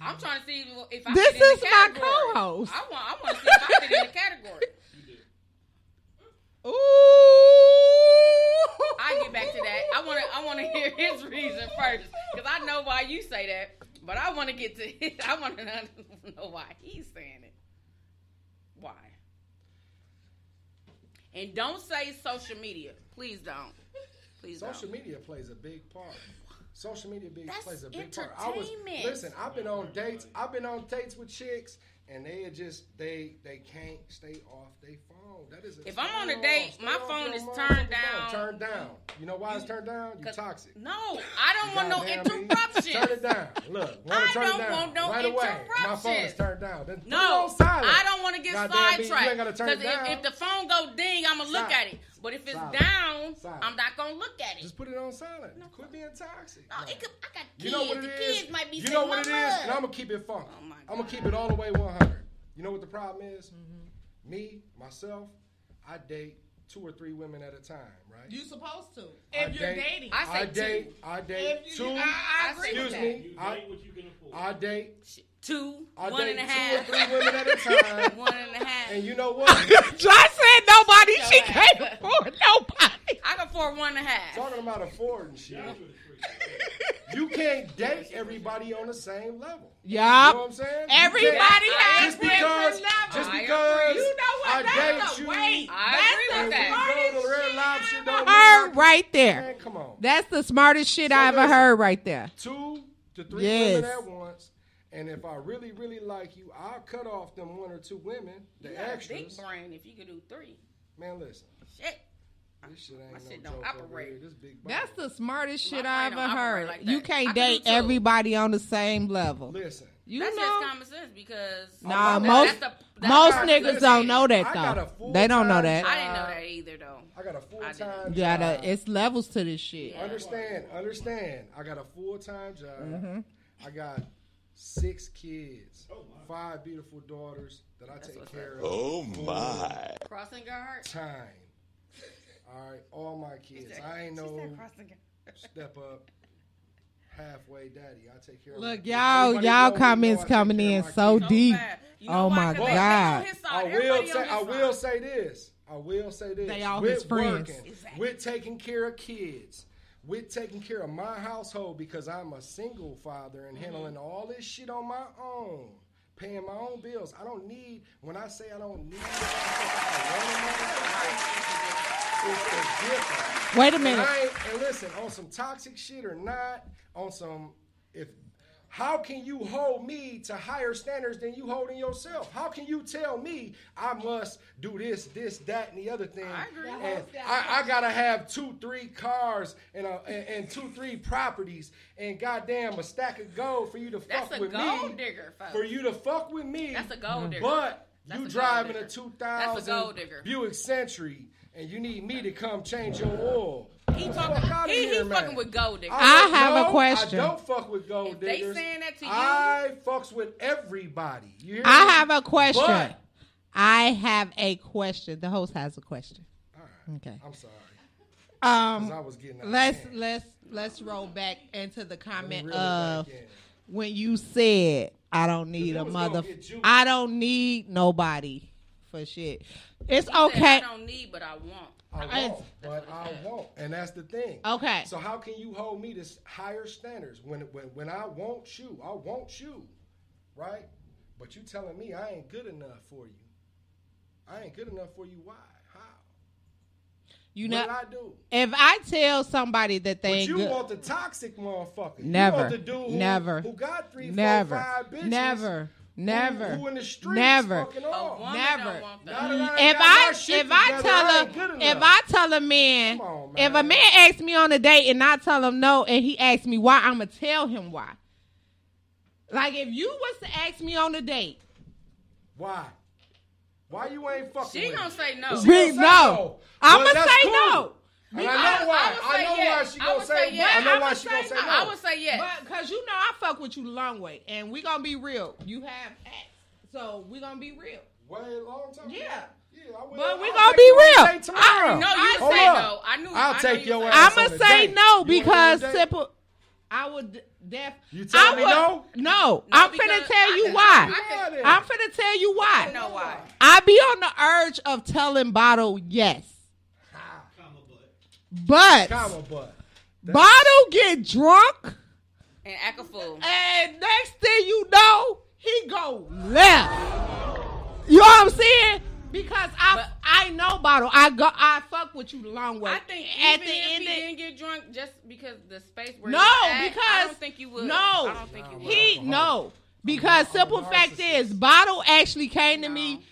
B: I'm trying to see if I
A: This
B: fit in
A: is
B: the
A: my co-host.
B: I want. I want to see if I fit in the category.
A: Ooh.
B: I get back to that. I want to. I want to hear his reason first because I know why you say that, but I want to get to. His, I want to know why he's saying it. Why? And don't say social media. Please don't. Please
C: social
B: don't.
C: media plays a big part. Social media big, plays a big part. I was listen. I've been on dates. I've been on dates with chicks, and they are just they they can't stay off their phone. That is. A
B: If I'm on a date,
C: off.
B: My phone is turned down.
C: Turned down. You know why it's turned down? You toxic.
B: No, I don't want no interruptions.
C: Turn it down. Look,
B: I don't
C: down.
B: want no
C: right away. My phone is turned down. Then
B: No. I don't want to get
C: Goddamn me, you ain't
B: sidetracked.
C: it
B: if, if the phone go ding, I'm gonna look
C: Silent.
B: at it. But if it's
C: Silent.
B: down,
C: Silent.
B: I'm not gonna look at it.
C: Just put it on silent. Quit being toxic.
B: no, it could, I got kids.
C: You know what it
B: the
C: is?
B: kids might be
C: you know what it is?
B: "Mama."
C: And I'm gonna keep it funky.
B: Oh
C: I'm gonna keep it all the way 100. You know what the problem is?
B: Mm-hmm.
C: Me, myself, I date two or three women at a time, right?
A: You supposed to.
C: I
A: If you're
C: date-
A: dating.
B: I say
C: I
B: two.
C: date. I date
A: If you-
C: two.
A: I- I agree
C: excuse
A: with that.
C: me.
D: You
C: I,
D: date what you can afford.
C: I date.
B: Two,
C: I
B: one
C: date
B: and a
C: two or three women at a time.
B: one and a half.
C: and you know what?
A: Josh said nobody. She
B: Your
A: can't afford nobody.
B: I can afford one and a half.
C: Talking about affording shit.
D: That's what it's free.
C: You can't date everybody on the same level. Yeah. You know what I'm saying?
A: Everybody
C: can't-
A: has
C: just because, just because.
A: You know what?
C: I
A: That's
C: date
A: the
C: you,
A: wait.
B: I
A: That's
B: agree
A: the
B: with that.
C: go to
A: smartest
C: Red
A: shit I
C: don't
A: ever heard
C: work.
A: right there.
C: Man, come on.
A: That's the smartest shit
C: So
A: I ever heard right there.
C: Two to three
A: Yes.
C: women at once. And if I really, really like you, I'll cut off them one or two women, the
B: You got a big brain if you could do three.
C: Man, listen.
B: Shit.
C: This shit ain't
B: My
C: no
B: shit don't
C: joke
B: operate.
C: This big brain.
A: That's the smartest
B: My
A: shit I
B: brain
A: ever
B: don't operate
A: heard.
B: like
A: you
B: that.
A: can't
B: I can do
A: date
B: two.
A: everybody on the same level.
C: Listen.
A: You
B: That's
A: know,
B: just common sense because
A: Nah,
B: that-
A: most-
B: that's the- that's
A: most
B: the-
A: niggas
C: listen,
A: don't know that
C: got a
A: though.
C: full
A: They don't know
C: time
A: that.
B: I didn't know that either though.
C: I got a full time
B: didn't.
A: You gotta.
C: job.
A: It's levels to this shit.
B: Yeah.
C: Understand, understand. I got a full time job.
A: Mm-hmm.
C: I got six kids,
D: Oh, my.
C: five beautiful daughters that I
B: That's
C: take care of.
E: Oh
C: full
E: my.
B: Crossing guard.
C: Time. All right, all my kids. I ain't no
B: said crossing guard.
C: step up. halfway daddy. I take care of.
A: Look, y'all,
C: Everybody
A: y'all comments
C: know I take
A: coming in so
C: kids.
A: deep.
B: You know
A: Oh
B: why?
A: my
B: 'Cause they- they
A: God.
B: on his side.
C: I will say, I
B: his
C: will say this. I will say this.
A: They all
C: with
A: his friends.
C: working,
B: Exactly.
C: with taking care of kids, with taking care of my household because I'm a single father
B: Mm-hmm.
C: and handling all this shit on my own, paying my own bills. I don't need. When I say I don't need, it's the difference.
A: Wait a
C: And,
A: minute.
C: I and listen, on some toxic shit or not, on some if how can you hold me to higher standards than you holding yourself? How can you tell me I must do this, this, that, and the other thing?
B: I agree.
C: And I, I gotta have two, three cars and, a, and and two, three properties and goddamn a stack of gold for you to
B: That's
C: fuck with me.
B: That's a gold digger, folks.
C: For you to fuck with me.
B: That's a gold digger.
C: But
B: That's
C: you
B: a
C: driving a
B: digger.
C: 2000
B: a gold digger.
C: Buick Century and you need me to come change your oil.
B: He talking.
C: fuck
B: He, he fucking with gold diggers.
A: I
C: don't
A: have a question.
C: I don't fuck with gold
B: If they saying that to you-
C: I fucks with everybody. You hear
A: I
C: me?
A: have a question.
C: But-
A: I have a question. The host has a question.
C: All right.
A: Okay.
C: I'm sorry. 'cause I
A: Um,
C: was getting
A: let's
C: hand.
A: let's let's roll back into the comment
C: reel
A: of when you said I don't need a
C: was
A: mother. I don't need nobody for shit. It's
B: He said,
A: okay.
B: I don't need, but I want.
C: I won't, but I won't, and that's the thing.
A: Okay.
C: So how can you hold me to higher standards when when when I want you? I want you, right? But you telling me I ain't good enough for you. I ain't good enough for you. Why? How?
A: You know,
C: did I do?
A: if I tell somebody that they
C: But
A: ain't
C: you
A: good,
C: want the toxic motherfucker.
A: Never.
C: You want the dude who,
A: Never.
C: who got three, four,
A: never,
C: five bitches.
A: never, never,
C: Who, in the streets
A: never.
C: fucking
B: A woman
A: Never.
B: don't want that.
C: Now that
A: if
C: got
A: I if I tell
C: I
A: a
C: ain't good
A: if. I tell a man,
C: Come on,
A: if a
C: man.
A: man asks me on a date and I tell him no and he asks me why, I'ma tell him why. Like if you was to ask me on a date,
C: Why? Why you ain't fucking
B: She
C: with
B: gonna say no.
C: She gonna say
A: no. I'ma say
C: cool.
A: no.
C: And I
B: I-
C: know why.
B: I would
C: I,
B: say
C: know why she
B: I
C: gonna
B: would
C: say.
B: say yes.
C: I know
A: I'ma
C: why she gonna
A: say
C: say
A: no.
C: no.
B: I would say yes.
A: But cause you know I fuck with you the long way, and we gonna be real. You have ex, so we gonna be real.
C: Way long time.
A: Yeah.
C: Yeah, will.
A: But we
C: I'll
A: gonna be
C: you on a
A: real.
C: date Tomorrow.
B: No, you
A: I
B: would say
C: Hold
B: no. I knew.
C: I'll
B: I
C: take your ass
A: I'ma
C: on
A: say
C: date.
A: no because
C: go on a date?
A: simple. I would def.
C: You tell
A: I
C: me
A: would,
C: no?
A: No, I'm finna tell you why.
B: I
C: can-
A: I'm finna tell you why.
B: I know why.
A: I be on the urge of telling Bottle yes,
D: Comma butt.
A: But
C: Comma, but.
A: Bottle get drunk,
B: And act a fool.
A: and next thing you know, he go left. You know what I'm saying? Because I
B: But-
A: I know Bottle. I go I fuck with you the long way.
B: I think
A: at the
B: if
A: end
B: he
A: of-
B: didn't get drunk, just because the space where
A: No,
B: at,
A: because
B: I don't think you would.
A: No,
B: I don't think you would.
A: he no. Because
C: I'm a
A: simple fact is, Bottle actually came to
B: No.
A: me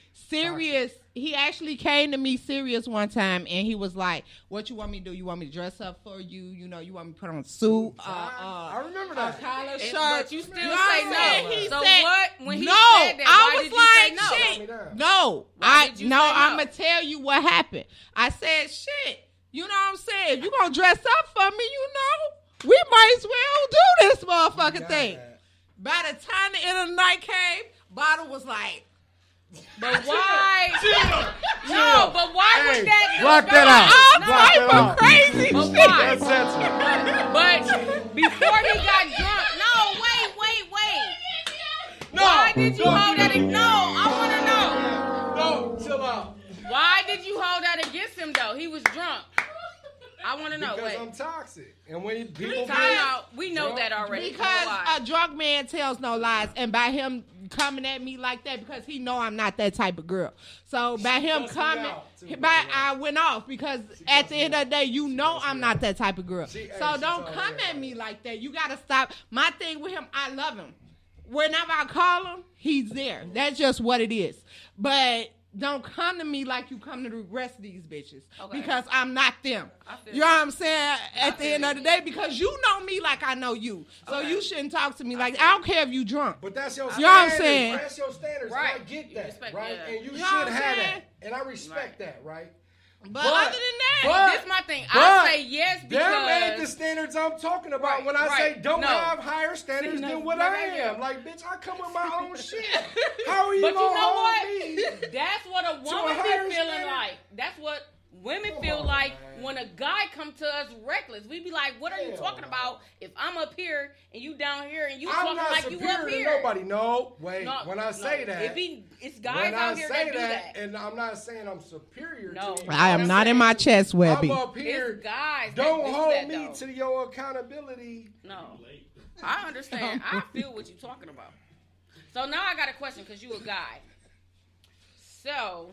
A: serious. He actually came to me serious one time, and he was like, "What you want me to do? You want me to dress up for you? You know, you want me to put on a suit, uh,
C: I
A: uh,
C: remember that.
A: collar
B: And-
A: shirt?"
B: but you still
A: know
B: say no.
A: He
B: So
A: said,
B: what- when he
A: no,
B: said that,
A: I was
B: did you
A: like,
B: say no?
A: "Shit, no." I no.
B: no?
A: I'm gonna tell you what happened. I said, "Shit." You know what I'm saying? If you gonna dress up for me, you know, we might as well do this motherfucking thing.
C: that.
A: By the time the end of the night came, Bottle was like,
B: But why? No, but why
C: Hey,
B: would that?
C: block that out.
A: I'm
C: Block that
A: crazy
B: But
A: shit.
B: why? But before he got drunk, no, wait, wait, wait.
C: No.
B: Why did you
C: no,
B: hold that?
C: No,
B: I want to know.
C: No, chill out.
B: Why did you hold that against him though? He was drunk. I want to know.
C: Because
B: Wait,
C: I'm toxic, and when people
B: time
C: get-
B: out. We know
C: drunk,
B: that already.
A: Because
B: Why?
A: a drunk man tells no lies, and by him coming at me like that, because he know I'm not that type of girl. So by him coming,
C: too,
A: by
C: by.
A: I went off because at the end of the day, you know I'm not that type of girl.
C: She-
A: so
C: she
A: don't come at me like that. You gotta stop. My thing with him, I love him. Whenever I call him, he's there. That's just what it is. But don't come to me like you come to the rest of these bitches
B: Okay.
A: because I'm not them. You know what I'm saying? At the
B: feel
A: end of the day, because you know me like I know you, so
B: Okay.
A: you shouldn't talk to me like I don't care if you drunk.
C: But that's your
A: You
C: standards.
A: know what I'm saying?
C: That's your standards.
B: Right.
C: I get
B: You
C: that,
B: respect-
C: right?
B: yeah.
C: And you,
A: You
C: should
A: know what
C: have
A: saying?
C: that, and I respect
B: Right.
C: that, right?
A: But,
C: But-
A: other than that,
C: but-
B: this my thing.
C: But
B: I say yes
C: Them
B: because
C: ain't the standards I'm talking about
B: Right,
C: when I say don't
B: No.
C: have higher standards
B: See, no,
C: than what
B: no,
C: I
B: no,
C: am.
B: no.
C: Like, bitch, I come with my own shit. How are you
B: But you
C: gonna
B: know
C: hold
B: what?
C: me?
B: That's what a woman
C: higher
B: be feeling
C: standard?
B: like. That's what Women
C: Come
B: feel
C: on,
B: like
C: man.
B: when a guy come to us reckless, we be like, "What are you talking
C: no.
B: about? If I'm up here and you down here and you
C: I'm
B: talking like you up here."
C: nobody. No, wait.
B: No,
C: when I
B: no.
C: say that,
B: it be it's guys
C: when
B: out
C: I
B: here
C: say
B: that do
C: that,
B: that.
C: and I'm not saying I'm superior
B: No.
C: to you.
A: I am not in my chest, Webby.
C: I'm up here.
B: It's guys.
C: Don't
B: do
C: hold
B: that,
C: me
B: though.
C: to your accountability.
B: No, I understand. I feel what you're talking about. So now I got a question because you a guy. So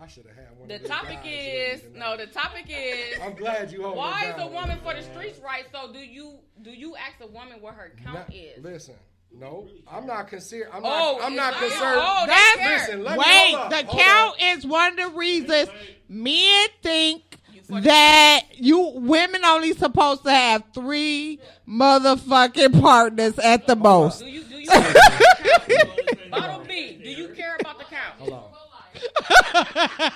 C: I should have had one.
B: the
C: of
B: topic
C: guys
B: is no. The topic is
C: I'm glad you hold
B: why is a woman for the streets right? So do you do you ask a woman what her count
C: Not-
B: is?
C: Listen, no, I'm not concerned. I'm
B: Oh,
C: not. I'm not
B: not-
C: concerned.
B: oh,
A: That's-
B: they.
C: Listen, let me
A: Wait,
C: hold up,
A: the
C: hold
A: count
C: up.
A: is one of the reasons men think
B: You for the-
A: that you women only supposed to have three motherfucking partners at the most.
B: Do you do you care about the count? Bottle B, do you care about the count?
C: Hold on.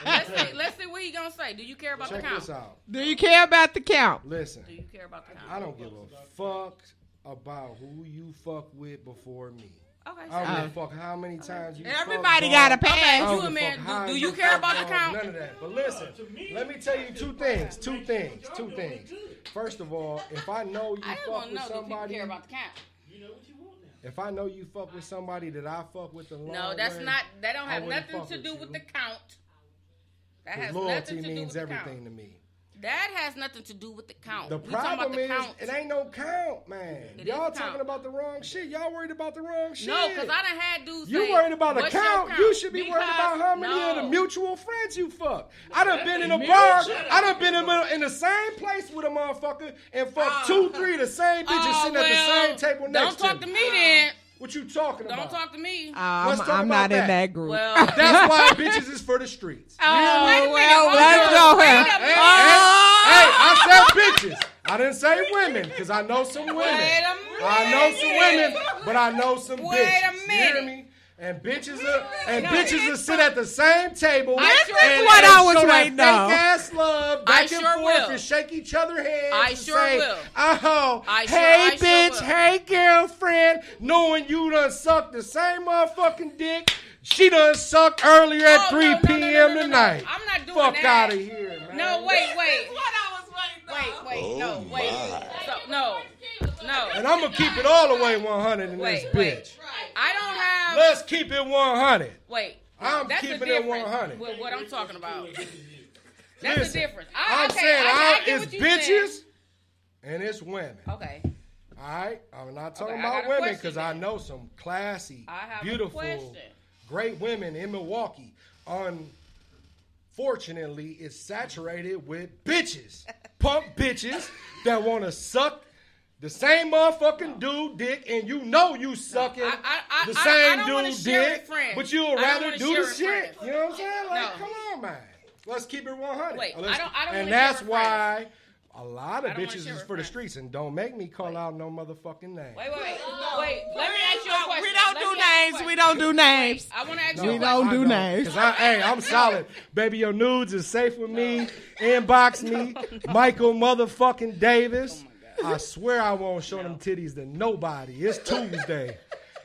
B: Let's see. Let's see what he gonna say. Do you care about
C: Check
B: the count?
C: this out.
A: Do you care about the count?
C: Listen,
B: Do you care about the count?
C: I don't give a fuck about who you fuck with before me.
B: Okay.
C: I don't give a fuck how many times you.
A: Everybody
C: fuck,
A: got a
C: dog.
A: pass.
C: I don't
B: You a man, do- do you care about the count?
C: None of that. But listen, let me tell you two things. Two things. Two things. First of all, if I know you
B: I just
C: fuck
B: want to
C: with
B: know do people
C: somebody,
B: care about the count.
D: You know what you want now.
C: If I know you fuck with somebody that I fuck with the long
B: No, that's
C: way,
B: not. That don't
C: I
B: have
C: wouldn't
B: nothing
C: fuck
B: to
C: with
B: do
C: you.
B: with the count. That
C: 'cause
B: has
C: loyalty
B: nothing to do
C: means
B: with the
C: everything
B: count.
C: to me.
B: That has nothing to do with the count.
C: The
B: we talking about
C: problem
B: the
C: is,
B: count.
C: it ain't no count, man.
B: It
C: Y'all talking
B: count.
C: about the wrong shit. Y'all worried about the wrong shit.
B: no, because I done had dudes.
C: You
B: say,
C: worried about a
B: "What's your
C: count? You should be worried about how many of the mutual friends you fuck. I done been in a bar. I done been in, in the same place with a motherfucker and fucked two, uh, three of the same oh, bitches
B: Oh,
C: sitting at the same table next to
B: Don't talk
C: to
B: to
C: me.
B: me then.
C: What you talking about?
B: Don't talk to me.
A: Um,
C: Let's talk
A: I'm
C: about
A: not in
C: that.
A: that group.
B: well,
C: That's why bitches is for the streets.
B: oh, wait a
A: oh,
B: minute.
A: well,
B: Hold
A: let's
B: on.
A: go
B: Wait a
C: Hey,
B: minute.
C: hey, hey, I said bitches. I didn't say women because I know some women.
B: Wait a
C: I know some women, but I know some
B: Wait
C: bitches.
B: a
C: You hear
B: minute.
C: Me? And bitches are, and
B: No,
C: bitches will sit at the same table.
B: I
C: and,
B: sure will.
C: and
A: what I was
C: show that
A: waiting on.
C: Fake ass love
B: I
C: back and
B: sure
C: forth
B: will.
C: and shake each other hands.
B: I
C: and
B: sure
C: say,
B: will.
C: Oh,
B: I sure-
C: hey
B: I sure
C: bitch,
B: will.
C: hey girlfriend, knowing you done sucked the same motherfucking dick. She done sucked earlier at
B: Oh,
C: 3
B: no, no, no,
C: p.m.
B: no, no, no.
C: tonight.
B: I'm not doing
C: Fuck
B: that.
C: out of here, man.
B: No, wait, wait.
A: What I was waiting
B: Wait, wait, oh no, wait. So, no, no.
C: And I'm gonna keep it all the way 100 in
B: Wait,
C: this
B: wait.
C: bitch.
B: I don't have.
C: Let's keep it 100.
B: Wait.
C: I'm
B: that's
C: keeping it 100.
B: With what I'm talking about. That's
C: Listen,
B: the difference. I,
C: I'm
B: okay,
C: saying
B: I, I
C: I, it's bitches
B: saying.
C: and it's women.
B: Okay.
C: All right, I'm not talking
B: Okay,
C: about women because I know some classy, beautiful, great women in Milwaukee. Unfortunately, it's saturated with bitches, pump bitches that want to suck the same motherfucking dude dick, and you know you sucking
B: I- I- I-
C: the
B: I- I
C: same
B: don't
C: dude dick, but you'll rather do the shit. You know what I'm saying? Like,
B: No.
C: come on, man. Let's keep it 100.
B: Wait, I don't- I don't
C: and that's why a lot of bitches is for the streets, and don't make me call out no motherfucking name.
B: Wait, wait, wait. Wait, let me ask you a question.
A: We don't
B: Let
A: do
B: me ask you a
A: names. We don't do names.
B: I want to ask
C: No,
B: you a
A: We don't do names.
C: Cause I, hey, I'm solid, baby. Your nudes is safe with me. Inbox me, Michael motherfucking Davis. Oh I swear I won't show them titties to nobody. It's Tuesday.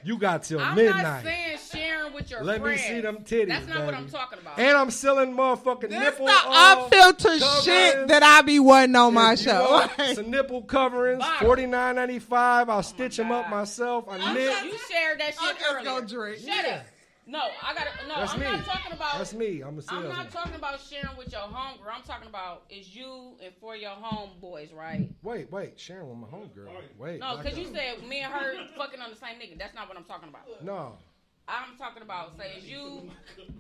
C: You got till
B: I'm not
C: midnight.
B: saying sharing with your
C: Let me see them titties.
B: That's not what. I'm talking about.
C: And I'm selling motherfucking
A: This
C: nipple.
A: the
C: uh,
A: unfiltered
C: coverings.
A: shit that I be wanting on my
C: If you
A: show.
C: want Some nipple coverings,
B: Bottom.
C: forty nine ninety five. I'll stitch them up myself. I
B: You
C: knit.
B: shared that
A: I'm
B: shit
A: just
B: earlier.
A: gonna drink.
B: Shut up. No, I got to No,
C: That's
B: I'm
C: me.
B: not talking about.
C: That's me. I'm a
B: I'm not talking about sharing with your homegirl. I'm talking about is you and for your homeboys, right?
C: Wait, wait. Sharing with my homegirl. Wait.
B: No, because you said me and her fucking on the same nigga. That's not what I'm talking about.
C: no.
B: I'm talking about say it's you.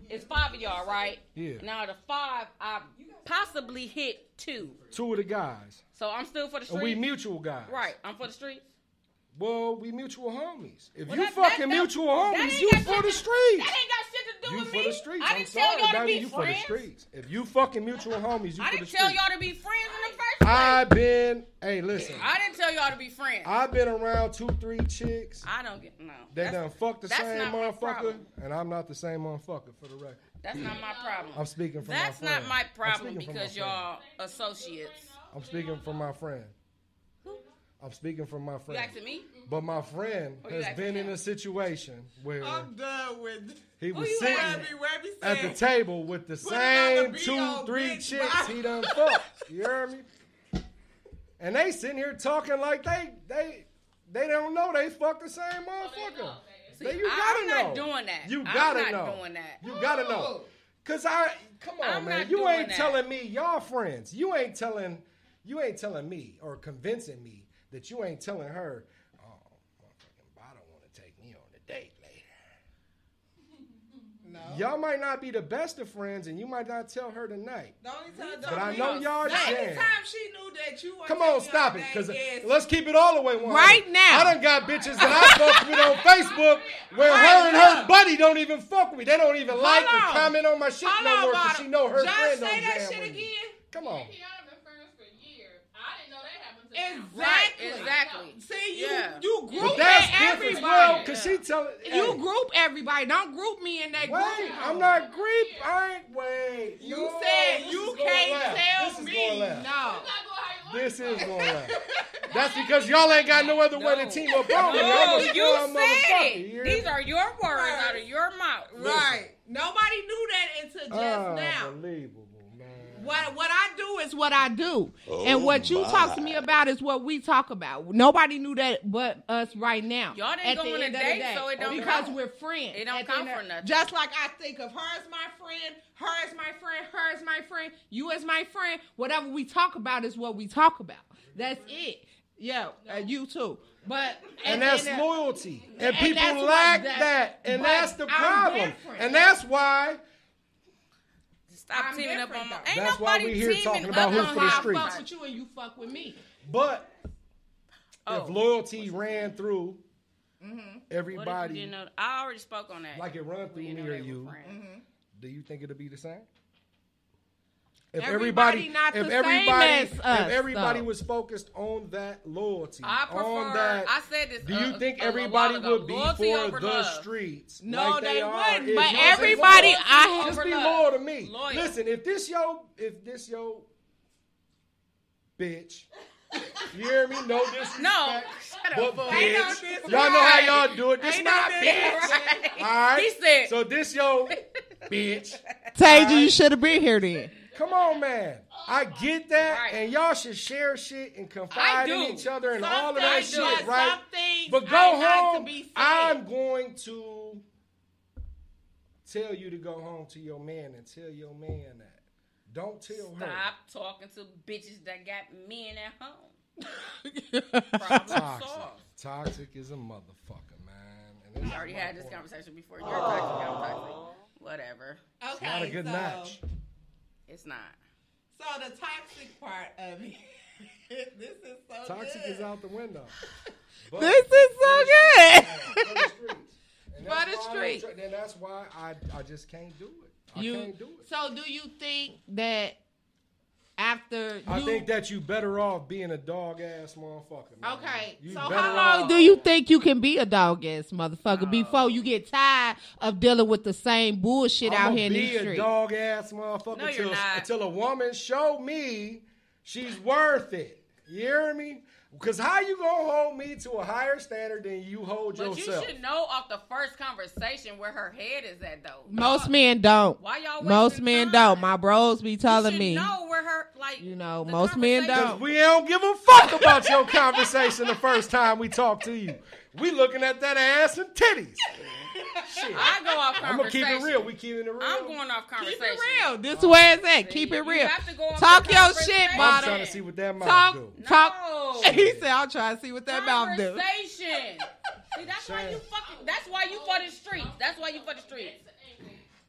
B: It's five of y'all, right?
C: Yeah.
B: Now the five, I possibly hit two.
C: Two of the guys.
B: So I'm still for the
C: And we mutual guys.
B: Right, I'm for the streets.
C: Well, we mutual homies. If
B: Well,
C: you
B: that-
C: fucking
B: that-
C: mutual
B: that
C: homies, you for the streets.
B: That ain't got shit to do
C: You
B: with
C: for
B: me.
C: the streets.
B: I
C: I'm
B: didn't
C: sorry,
B: tell y'all to
C: baby.
B: be
C: you
B: friends.
C: for the streets. If you fucking mutual homies, you
B: I
C: for the
B: didn't tell y'all to be friends in the first place.
C: I've been, hey, listen.
B: I didn't tell y'all to be friends.
C: I've been around two, three chicks.
B: I don't get no.
C: They
B: That's,
C: done fucked the same motherfucker, and I'm not the same motherfucker for the record.
B: that's not my problem.
C: I'm speaking from
B: That's
C: my friend.
B: not my problem
C: speaking from my
B: because y'all associates.
C: I'm speaking from my friend. I'm speaking from my friend.
B: You asking me?
C: But my friend
B: oh, you
C: has been in a situation where
A: I'm done with.
C: he was sitting
B: asking?
A: Where we
C: at the table with the
A: Put on the
C: same two, three
A: bitch,
C: chicks he done fucked. You hear me? And they sitting here talking like they they they don't know they fucked the same oh, motherfucker.
B: See,
C: They- you gotta
B: I'm
C: know.
B: not doing that.
C: You
B: I'm
C: gotta
B: not
C: know.
B: doing that.
C: You gotta know. Cause I come on,
B: I'm
C: man. You ain't
B: that.
C: telling me y'all friends. You ain't telling you ain't telling me or convincing me that you ain't telling her, oh, motherfucking bottom want to take me on a date later.
A: No.
C: Y'all might not be the best of friends, and you might not tell her tonight.
A: The only time
C: But I know y'all
A: the only time she knew that you.
C: Come
A: weren't
C: on, stop it. Because
A: is-
C: let's keep it all the way one.
A: Right now.
C: I done got bitches that I fuck with on Facebook where
A: Right
C: her and
A: now.
C: her buddy don't even fuck with me. They don't even like or comment on my shit
A: Hold
C: no
A: on,
C: more because she know her
A: Josh,
C: friend
A: say
C: don't
A: that
C: jam
A: shit
C: with
A: again.
C: Come on.
E: Y'all have been friends for years. I didn't know that happened to you.
A: Exactly.
B: Right, exactly.
A: See, you
B: Yeah.
A: you group
C: that's
A: everybody.
C: well because she telling
A: You
C: hey,
A: group everybody. Don't group me in that
C: Wait,
A: group.
C: I'm not group. I ain't wait.
A: You
C: No,
A: said you can't
C: left.
A: tell
C: This is
A: me.
C: going left.
A: No.
E: Not go how you want
C: This is going left. That's because y'all ain't got no other way to team up on me.
B: No, you said it.
C: You
B: These are your words
A: Right.
B: out of your mouth.
A: Right. Nobody knew that until just now.
C: Unbelievable, man.
A: What what I do is what I do, and what you talk to me about is what we talk about. Nobody knew that but us right now.
B: Y'all didn't
A: At
B: go on a
A: end of the
B: date,
A: day.
B: so it don't
A: because
B: count.
A: we're friends.
B: It don't
A: At the
B: count for nothing.
A: Just like I think of her as my friend, her as my friend, her as my friend, you as my friend. Whatever we talk about is what we talk about. That's it. Yeah, uh, you too. But
C: And
A: at
C: that's
A: the end of-
C: loyalty. And,
A: And
C: people
A: that's
C: lack
A: that-
C: that. And
A: but
C: that's the problem. And that's why
B: Stop
A: I'm
B: teaming up on my. Ain't
C: That's why
B: nobody
C: we here
B: teaming
C: talking
B: up
C: about who's
B: on
C: for the
B: my-
A: I
C: streets.
A: fuck with you and you fuck with me.
C: but
B: Oh.
C: if loyalty ran through
A: Mm-hmm.
B: What if you
C: everybody
B: didn't know? I already spoke on that.
C: like it run
B: We
C: through
B: didn't
C: me or you.
A: Mm-hmm.
C: do you think it'll be the same? If
A: Everybody
C: everybody,
A: not
C: if
A: the same
C: everybody,
A: as
C: if
A: us,
C: everybody
A: though.
C: was focused on that loyalty,
B: I prefer.
C: on that,
B: I said this.
C: do you
B: uh,
C: think
B: a- a
C: everybody
B: while
C: would be
B: Loyalty
C: for the
B: love.
C: streets?
A: No,
C: like
A: they
C: are
A: wouldn't, but
C: y'all say
A: everybody-
C: loyalty,
A: I-
C: just be
B: Over
C: loyal
B: love.
C: to me.
B: Loyal.
C: Listen, if this yo, if this yo, bitch, you hear me? No disrespect.
B: No, shut
C: But
B: up, fool.
A: Ain't no
C: bitch, y'all know how y'all do it. This
A: Ain't
C: my
A: no
C: bitch.
A: disrespect.
C: All right.
B: He said-
C: So this yo, bitch.
A: Tasia, you should have been here then.
C: Come on, man. I get that,
B: Right.
C: and y'all should share shit and confide in each other and
A: Some
C: all of that shit,
A: but
C: right? But go
A: like to
C: home.
A: be said.
C: I'm going to tell you to go home to your man and tell your man that. Don't tell her.
B: Stop talking to bitches that got men at home.
C: Toxic.
B: solved.
C: Toxic is a motherfucker, man. And this
B: We already had this
C: point.
B: conversation before. You're toxic. I'm toxic. Whatever.
A: Okay,
C: Not a good
A: so,
C: match.
B: It's not.
A: So the toxic part of it. this is so
C: Toxic
A: good.
C: is out the window. But
A: This is so good.
C: for the streets. And
A: For
C: that's
A: the
C: why I don't
A: streets.
C: try- And that's why I, I just can't do it. I
A: You,
C: can't do it.
A: so do you think that after
C: I think that you better off being a dog ass motherfucker. Man.
A: Okay,
C: You
A: so how long
C: off-
A: do you think you can be a dog ass motherfucker before you get tired of dealing with the same bullshit
C: I'ma
A: out here in
C: be
A: these
C: a dog ass motherfucker
B: No, you're
C: until,
B: not.
C: until a woman show me she's worth it. You hear me? Because how you gonna hold me to a higher standard than you hold
B: But
C: yourself?
B: you should know off the first conversation where her head is at, though.
A: Most men don't.
B: Why y'all
A: Most men
B: time?
A: don't. My bros be telling
B: should
A: me.
B: know where her like.
A: You know, most men don't.
C: we don't give a fuck about your conversation the first time we talk to you. We looking at that ass and titties. Shit.
B: I go off
C: I'm gonna keep it real. We keeping it real.
B: I'm going off conversation.
A: Keep
B: conversation.
A: it real. This way is where it's at. Keep
B: See,
A: it
B: you
A: real.
B: have to go off
A: Talk
B: the
A: your
B: conversation.
A: shit,
C: I'm trying to see what that mouth
A: Talk,
C: do.
A: talk.
B: No.
A: He said, "I'm trying to see what that mouth do."
B: Conversation. See, that's why you fucking. That's why you for the streets. That's why you for the streets.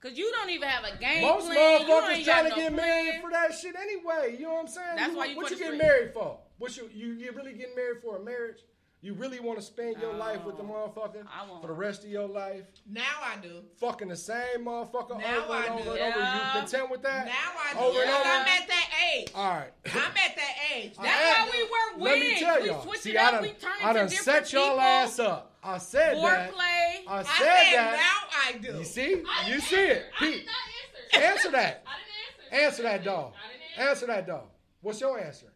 B: Cause you don't even have a game
C: Most
B: plan. You
C: motherfuckers trying to
B: no
C: get married for that shit anyway. You know what I'm saying?
B: That's why you
C: What you getting married for? What you you, you really getting married for a marriage? You really want to spend your life with the
B: oh, motherfucker
C: for the rest of your life?
A: Now I do.
C: Fucking the same motherfucker
A: Now
C: over
A: I
C: and
A: do.
C: over and over.
B: Yeah.
C: You content with that?
A: Now I do.
C: Over and
A: Because
C: over.
A: I'm at that age.
C: All right.
A: I'm at that age.
B: That's
C: am.
B: why we were
C: Let me tell
B: we
C: y'all.
B: switch
C: See,
B: it
C: I
B: up.
C: done,
B: we turn
C: I
B: into
C: done
B: different
C: set y'all
B: people.
C: ass up. I said that.
B: Foreplay.
C: I
A: I
C: said
A: said
C: that.
A: now I do.
C: You see?
E: I
C: You
E: didn't
C: see it.
E: answer. I
C: Pete.
E: did not answer.
C: Answer that.
E: I didn't answer.
C: Answer that dog.
E: I didn't answer.
C: Answer that dog. What's your answer?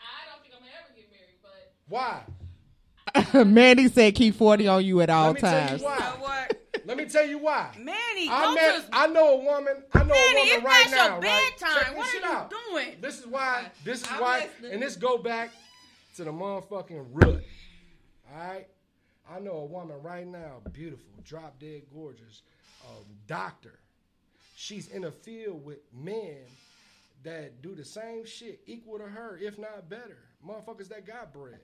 E: I don't think I'm gonna ever get married, but
C: Why?
A: Mandy said keep 40 on you at all
C: Let me tell you
A: times.
C: Why.
B: what?
C: Let me tell you why.
B: Manny,
C: I met. I know a woman. I know
B: Manny,
C: a woman
B: it's
C: right
B: past
C: now.
B: your
C: right?
B: bedtime.
C: Check
B: What
C: this
B: are you
C: out.
B: doing?
C: This is why. This is
A: I'm
C: why.
A: listening.
C: And this go back to the motherfucking root. All right. I know a woman right now, beautiful, drop dead gorgeous, um, doctor. She's in a field with men that do the same shit, equal to her, if not better. Motherfuckers that got bread.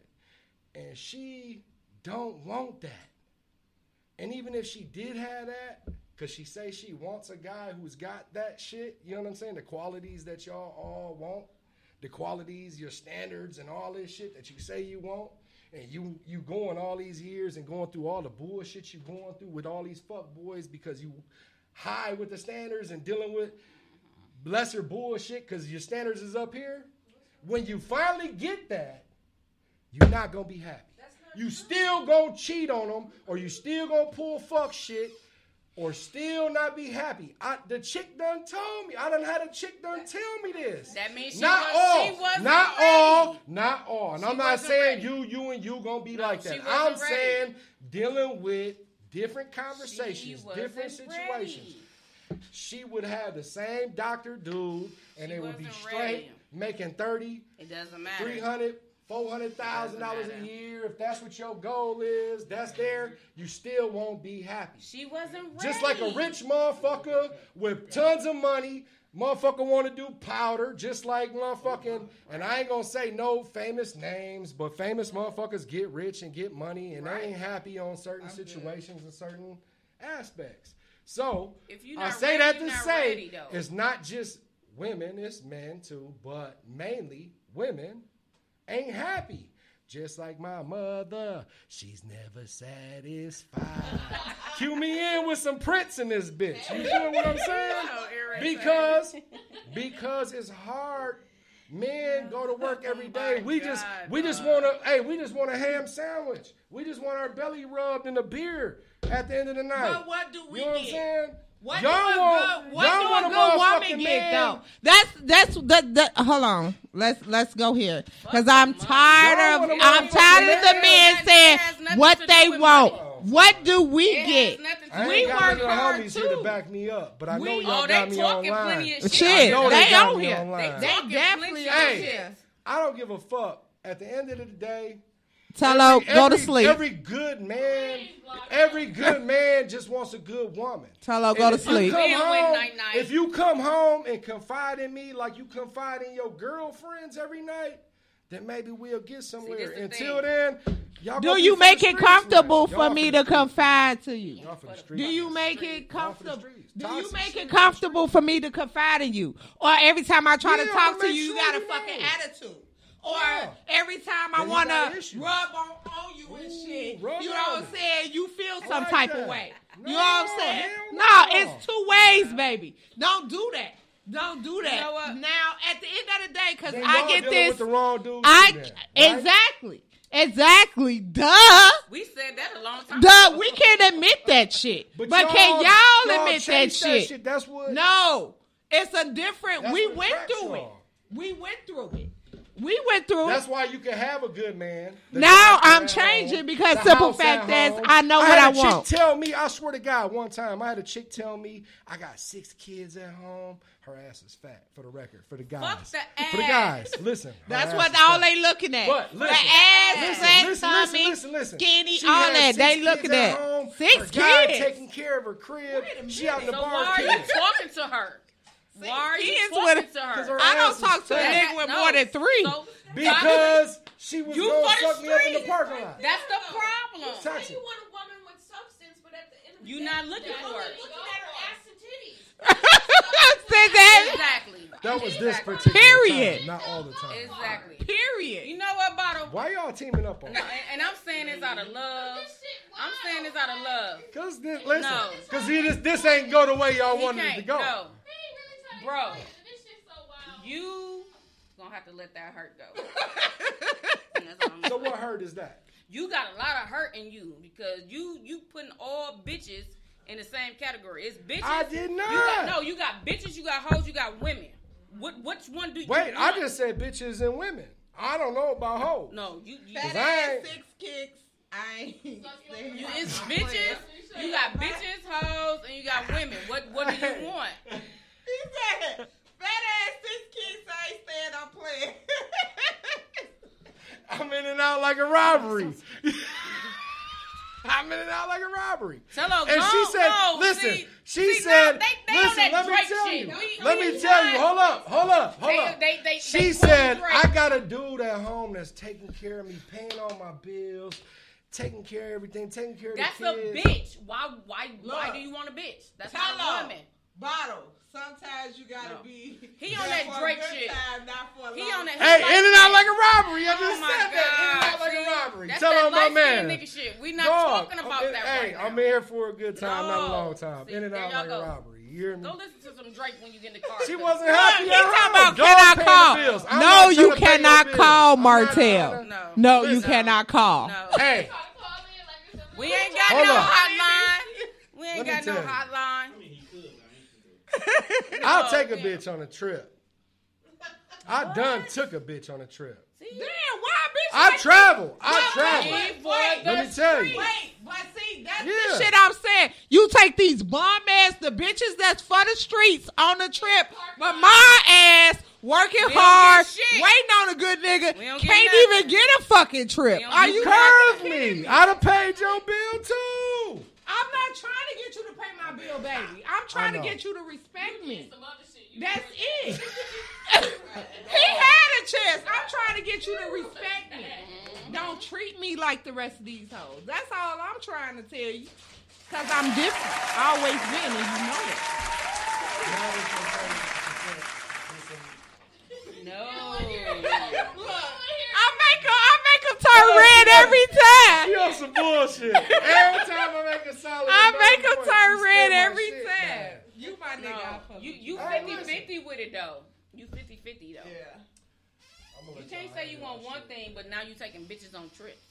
C: And she don't want that. And even if she did have that, because she say she wants a guy who's got that shit, you know what I'm saying? The qualities that y'all all want, the qualities, your standards, and all this shit that you say you want, and you you going all these years and going through all the bullshit you going through with all these fuck boys because you high with the standards and dealing with lesser bullshit because your standards is up here. When you finally get that, you're not gonna be happy. You still gonna cheat on them, or you still gonna pull fuck shit, or still not be happy. I, the chick done told me. I done had a chick done tell me this.
B: That means she
C: not
B: was-
C: all,
B: she wasn't
C: not
B: ready.
C: all, not all. And
B: She
C: I'm not saying
B: ready.
C: you, you, and you gonna be
B: No,
C: like that. I'm
B: ready.
C: saying dealing with different conversations, different situations. She would have the same doctor dude, and
B: She
C: they would be straight making 30,
B: It doesn't matter.
C: 300 $400,000 a year. If that's what your goal is, that's there. You still won't be happy.
B: She wasn't ready.
C: Just like a rich motherfucker with tons of money, motherfucker want to do powder, just like motherfucking, and I ain't gonna say no famous names, but famous motherfuckers get rich and get money and they ain't happy on certain situations and certain aspects. So I say
B: ready,
C: that to say
B: ready,
C: it's not just women, it's men too, but mainly women ain't happy. Just like my mother, she's never satisfied. Cue me in with some Prince in this bitch. You feel what I'm saying?
B: Oh.
C: Because because it's hard. Men go to work oh every day. We just
B: God,
C: we just want to hey, we just want a ham sandwich. We just want our belly rubbed in a beer at the end of the night.
A: But what do we
C: you know what I'm
A: get?
C: Saying?
A: What
C: y'all
A: do a
C: want,
A: good, what
C: y'all
A: do
C: want
A: a
C: a
A: good woman get
C: man.
A: though? That's that's the, the hold on. Let's let's go here because I'm tired of
C: want a
A: I'm tired of the
C: man.
A: men saying
B: has nothing
A: what they want. What do we
B: It
A: get?
B: nothing to
C: I
B: do
A: We
C: got
A: work
C: none
A: hard,
C: homies here
A: too.
C: to back me up, but I know y'all
B: Oh,
C: got
B: they
C: me
B: talking
C: online.
B: plenty of shit.
A: Shit,
C: know
A: they
C: they got
A: on
C: me
A: here.
C: online.
A: They
B: Talking
A: definitely
B: plenty
A: on
C: Hey,
A: here.
C: I don't give a fuck. At the end of the day,
A: Tell her
C: every-
A: go to sleep.
C: Every good man, every good man just wants a good woman.
A: Tell her
C: And
A: go to
C: if you
A: sleep.
C: come home-
B: night-night.
C: If you come home and confide in me like you confide in your girlfriends every night, then maybe we'll get somewhere.
B: this the
C: Until
B: thing.
C: then, y'all
A: Do
C: gonna
A: you
C: be for
A: make it comfortable for me to confide to you?
C: Y'all for the
A: Do you make it
C: Y'all for the
A: comfortable? Do you make it
C: for
A: comfortable for me to confide in you? Or every time I try to talk
C: I'ma
A: you, you got a fucking attitude? Or
C: Yeah.
A: every time I want to rub on, on you and
C: Ooh,
A: shit, you know
C: on
A: what I'm saying? You feel some
C: like
A: type
C: that.
A: of way.
C: No,
A: you know what I'm saying? No,
C: no.
A: it's two ways, baby. Don't do that. Don't do that.
B: know what?
A: Now, at the end of the day, because I get this,
C: with the wrong dude.
A: I
C: too then, right?
A: exactly, exactly. Duh.
B: We said that a long time
A: Duh,
B: ago.
A: we can't admit that shit. But,
C: y'all-
A: can y'all, admit that
C: chase
A: shit?
C: That's what.
A: No. It's a different we went
C: attracts
A: through it.
C: y'all.
A: We went through it. We went through
C: That's why you can have a good man.
A: Now I'm changing
C: home,
A: because simple fact is. I know what
C: had
A: I
C: a chick
A: want.
C: Tell me, I swear to God, one time I had a chick tell me I got six kids at home. Her ass is fat. For the record, for the guys,
B: the
C: for the guys. Listen,
A: That's
C: ass
A: what
C: is
A: all
C: fat.
A: they looking at.
C: But
A: the ass,
C: listen,
A: fat
C: listen,
A: tummy,
C: listen, listen, listen.
A: skinny,
C: She
A: all that. They looking
C: at
A: at
C: home.
A: six
C: Her guy
A: kids.
C: taking care of her crib.
A: Wait a
C: She out in the
B: So
C: bar.
B: why are you talking to her? Why are you
A: kids
B: talking
A: with-
B: to
C: 'Cause
B: her?
C: her
A: I don't talk to a nigga with
B: No.
A: more than three.
B: So,
C: Because she was
B: You
C: gonna
B: for the
C: suck me up in the parking lot.
B: that's the problem.
C: Toxic.
E: You want a woman with substance, but at the end of the
B: You
E: day,
B: not looking for it.
E: looking at her ass and titties.
A: Said that.
B: Exactly.
C: That was this
B: Exactly.
C: particular
A: Period.
C: time, not all the time.
B: Exactly.
A: Period.
B: You know what, Bottle?
C: Why y'all teaming up on?
B: No, and, and I'm saying this out of love. I'm saying this out of love.
C: Cause this, listen,
B: No.
C: cause see, this this ain't go the way y'all
B: He
C: wanted it to go.
B: No. Bro.
E: This shit's so wild.
B: You gonna have to let that hurt go. And that's all I'm
C: So what hurt is that?
B: You got a lot of hurt in you because you you putting all bitches in the same category. It's bitches.
C: I did
B: You
C: not.
B: got, no, you got bitches. You got hoes. You got women. What which one do you?
C: Wait,
B: you
C: I just said bitches and women. I don't know about hoes.
B: No, you. you
A: Fat ass six kicks. I ain't.
B: You, it's bitches. You got bitches, hoes, and you got women. What What do you want?
A: He said, fat ass six kicks. I ain't saying I'm playing.
C: I'm in and out like a robbery. I'm in and out like a robbery.
B: Tell her,
C: And
B: go,
C: she said,
B: go.
C: listen,
B: See,
C: she
B: see,
C: said,
B: they, they
C: listen, let me tell
B: shit.
C: you.
B: We-
C: Let
B: we
C: me tell you. Hold up, hold up, hold
B: They,
C: up.
B: they, they,
C: She
B: they
C: said,
B: quoting
C: I got a dude at home that's taking care of me, paying all my bills, taking care of everything, taking care of
B: That's
C: the
B: a
C: kids.
B: bitch. Why? Why? why do you want a bitch? That's
A: Tell
B: not a
A: her.
B: woman.
A: Bottle. Sometimes you gotta
B: No.
A: be.
B: He on that
A: for
B: Drake shit.
A: Time, not for a
B: He
A: long
B: on that.
C: Hey,
B: he like
C: in and out
B: that.
C: like a robbery. I
B: Oh
C: just
B: my
C: said that. In and out like
B: see?
C: a robbery.
B: That's
C: Tell
B: that
C: on my man.
B: nigga shit. We not
C: Dog,
B: talking about
C: I'm-
B: that
C: hey,
B: right.
C: I'm here for a good time, not a long time.
B: See,
C: in and out like
B: go.
C: a robbery. You hear me?
B: Go listen to some Drake when you get in the car.
C: She
B: 'cause-
C: wasn't
A: Look,
C: happy.
A: he
C: at
A: talking about
C: Dog
A: cannot call.
C: the bills. I'm
A: No, you
C: trying to pay
A: cannot call
C: bills. I'm not
A: Martell.
B: No.
A: No, you cannot call.
C: Hey,
E: Try to call in like it's a-
B: We ain't got
C: Hold
B: no
C: on.
B: hotline. We ain't
C: Let
B: got no
C: you.
B: hotline.
C: I'll take a bitch on a trip. I done took a bitch on a trip.
B: See?
A: Damn, why bitch?
C: I
A: like
C: travel. I travel.
A: wait,
B: He for
A: wait,
B: the
C: Let me tell you.
A: Wait, but see, that's
C: Yeah.
A: the shit I'm saying. You take these bum ass, the bitches that's for the streets on the trip, but my ass working
B: don't
A: hard,
B: get shit.
A: waiting on a good nigga,
B: We don't get
A: can't
B: nothing.
A: even get a fucking trip.
B: We don't
A: Are
B: get
A: you
C: Curve me. I'd have paid your bill too.
A: I'm not trying to get you to pay my bill, baby. I'm trying to get you to respect me.
E: Some other shit. You
A: That's it. he had a chance. I'm trying to get you to respect me. Mm-hmm. Don't treat me like the rest of these hoes. That's all I'm trying to tell you. Cause I'm different. Always been, and you know it.
B: No.
A: I make her, I make her turn red every time.
C: You on some bullshit. Every time I make a solid,
A: I make her
C: point,
A: turn red every
C: shit,
A: time.
C: man.
A: You my nigga.
B: No.
A: I fuck
B: You you
C: Hey,
B: 50
C: listen.
B: 50 with it though. You 50 50 though.
A: Yeah.
B: You can't say you
C: that
B: want
C: shit.
B: one thing, but now you taking bitches on trips.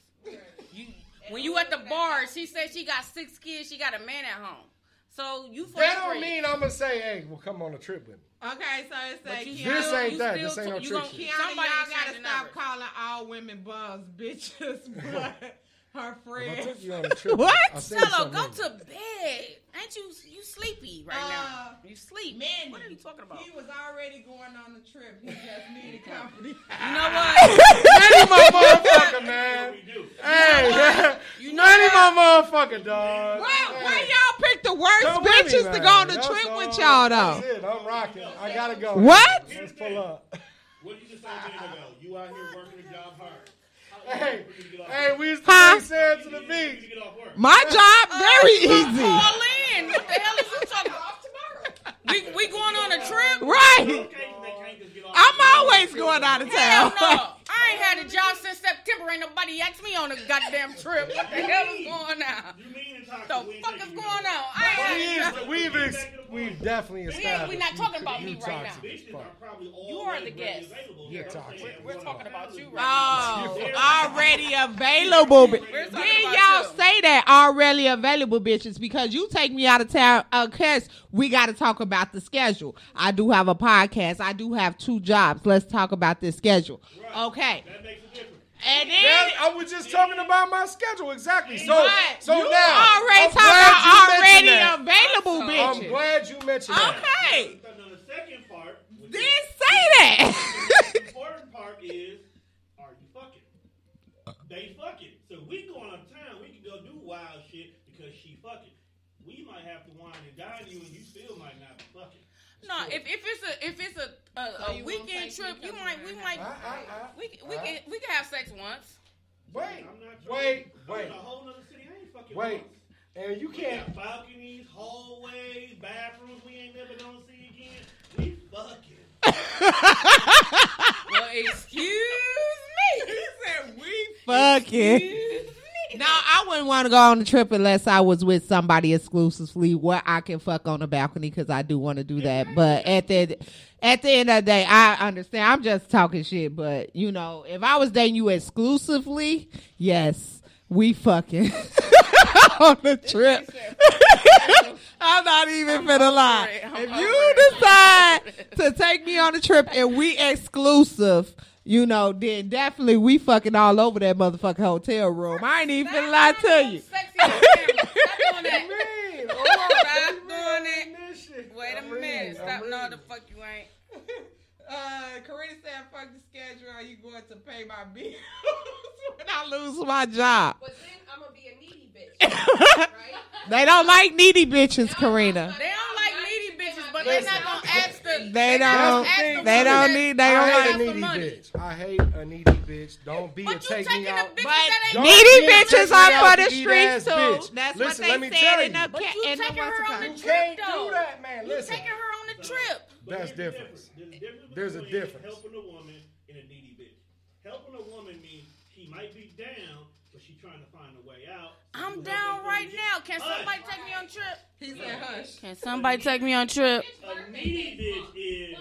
B: You when you at the bar, she said she got six kids, she got a man at home. So you for
C: That don't
B: street.
C: mean I'm gonna say, hey, well, come on a trip with me.
A: Okay, so it's
B: But
A: like
B: you
A: Kiana,
C: This ain't
B: you
C: that.
B: still
C: This ain't no
B: you
C: trick
B: gon-
C: shit.
A: Kiana,
B: Somebody
A: y'all gotta stop
B: numbers.
A: calling all women bums bitches, but her
C: If I
A: friends.
C: took you on a trip,
A: What?
C: I said
B: Hello, go
C: in
B: to bed. Ain't you you sleepy right
A: Uh,
B: now? You sleep.
A: Man,
B: what are you talking about?
A: He was already going on the trip. He just needed company.
B: You know what?
C: Manny my motherfucker, man.
D: What we.
C: Hey,
B: You know
C: Manny
B: what?
C: my motherfucker, dog.
A: Why, why
C: Hey.
A: y'all pick the worst
C: Come with me,
A: bitches to go on the
C: That's
A: trip
C: all.
A: with y'all though?
C: That's it. I'm rocking. I gotta go.
A: What?
C: Let's pull up.
D: What did you just say a minute ago? You out here working a job hard.
C: Hey,
D: When you get off
C: hey, we used to
A: Huh?
C: take Sam to the beach.
D: get off work.
A: My job uh, very
B: You gonna
A: easy.
B: Call in. What the hell is you talking about? We we going on a trip?
A: Right.
D: Some cases they can't just get off
A: I'm always going out of
B: Hell
A: town.
B: no. I ain't had a job since September. Ain't nobody asked me on a goddamn trip. What the hell is going on?
D: You mean and talk
B: The fuck is going on? I ain't
C: we is, we've, ex- we've definitely
B: We ain't-
C: established.
B: we not talking about me right now.
C: as
D: Bitches
C: fuck.
D: are probably
B: You are the guest.
C: You're
D: You know what I'm
C: toxic.
B: We're talking about you
D: is-
B: right
A: Oh, already available. bi- Then y'all say that already available bitches because you take me out of town. Uh, okay, we got to talk about the schedule. I do have a podcast. I do have two jobs. Let's talk about this schedule. Okay,
D: That makes a difference.
A: and then
C: I was just talking about my schedule exactly. So,
A: Right.
C: so
A: you
C: now
A: already
C: I'm
A: talking
C: glad
A: about
C: you
A: already
C: mentioned that.
A: available
C: I'm glad you mentioned that.
A: Okay,
D: Now, the second part, which
A: then
D: is-
A: say
D: the important part is, are you fucking? They fucking. So we going on of town, we can go do wild shit because she fucking. We might have to wine and dine you, and you still might not be fucking.
B: No, if, if it's a if it's a a, a
A: you won't
B: weekend trip,
A: me
B: you might we might
C: I, I, I,
B: we can- we can we can have sex once.
C: wait,
D: I'm not trying
C: wait,
D: to,
C: wait,
D: a whole nother city. I ain't fucking
C: wait.
D: once.
C: And you can't.
D: got balconies, hallways, bathrooms we ain't never gonna see again. We fucking.
B: Well, excuse me.
A: He said we fucking.
B: Excuse me.
A: No, I wouldn't want to go on the trip unless I was with somebody exclusively where I can fuck on the balcony because I do want to do that. But at the at the end of the day, I understand. I'm just talking shit. But you know, if I was dating you exclusively, yes, we fucking on the trip. I'm not even finna lie. If you decide to take me on a trip and we exclusive, you know, then definitely we fucking all over that motherfucking hotel room. I ain't even finna lie to you.
B: Sexy on camera. Stop doing that. Stop doing it. Wait a
C: I'm
B: minute. Stop. No, the fuck you ain't.
A: Uh, Karina said, "Fuck the schedule. Are you going to pay my bills when I lose my job?"
F: But then I'm gonna be a needy bitch, right?
A: They don't like needy bitches, Karina.
B: They don't like needy bitches, but they're not gonna ask the.
A: They
C: That's
A: don't.
C: the
A: They don't need. They
C: I
A: don't
C: hate
A: like
C: a needy bitch. I hate a needy bitch. Don't be a
B: But you
C: take
B: taking
C: me
B: the
C: out.
A: But
B: that ain't.
C: Don't
A: needy bitches
C: take me
A: are for the
C: to
A: streets too.
C: bitch.
A: That's
C: Listen,
A: what
C: let me
A: they
C: tell
A: said in
C: you.
A: the
B: But you taking her on the
A: called?
C: You
B: trip
C: can't
B: though.
C: do that, man.
B: You taking her on the trip.
D: But
C: That's
D: here's the
C: difference.
D: There's a eh, difference
C: There's a
D: between
C: difference.
D: helping a woman and a needy bitch. Helping a woman means she might be down, but she's trying to find a way out. So
B: I'm down right now. Can
D: Hush.
B: somebody take me on a trip?
A: He said, "Hush."
B: Can somebody take me on a trip?
D: A needy bitch is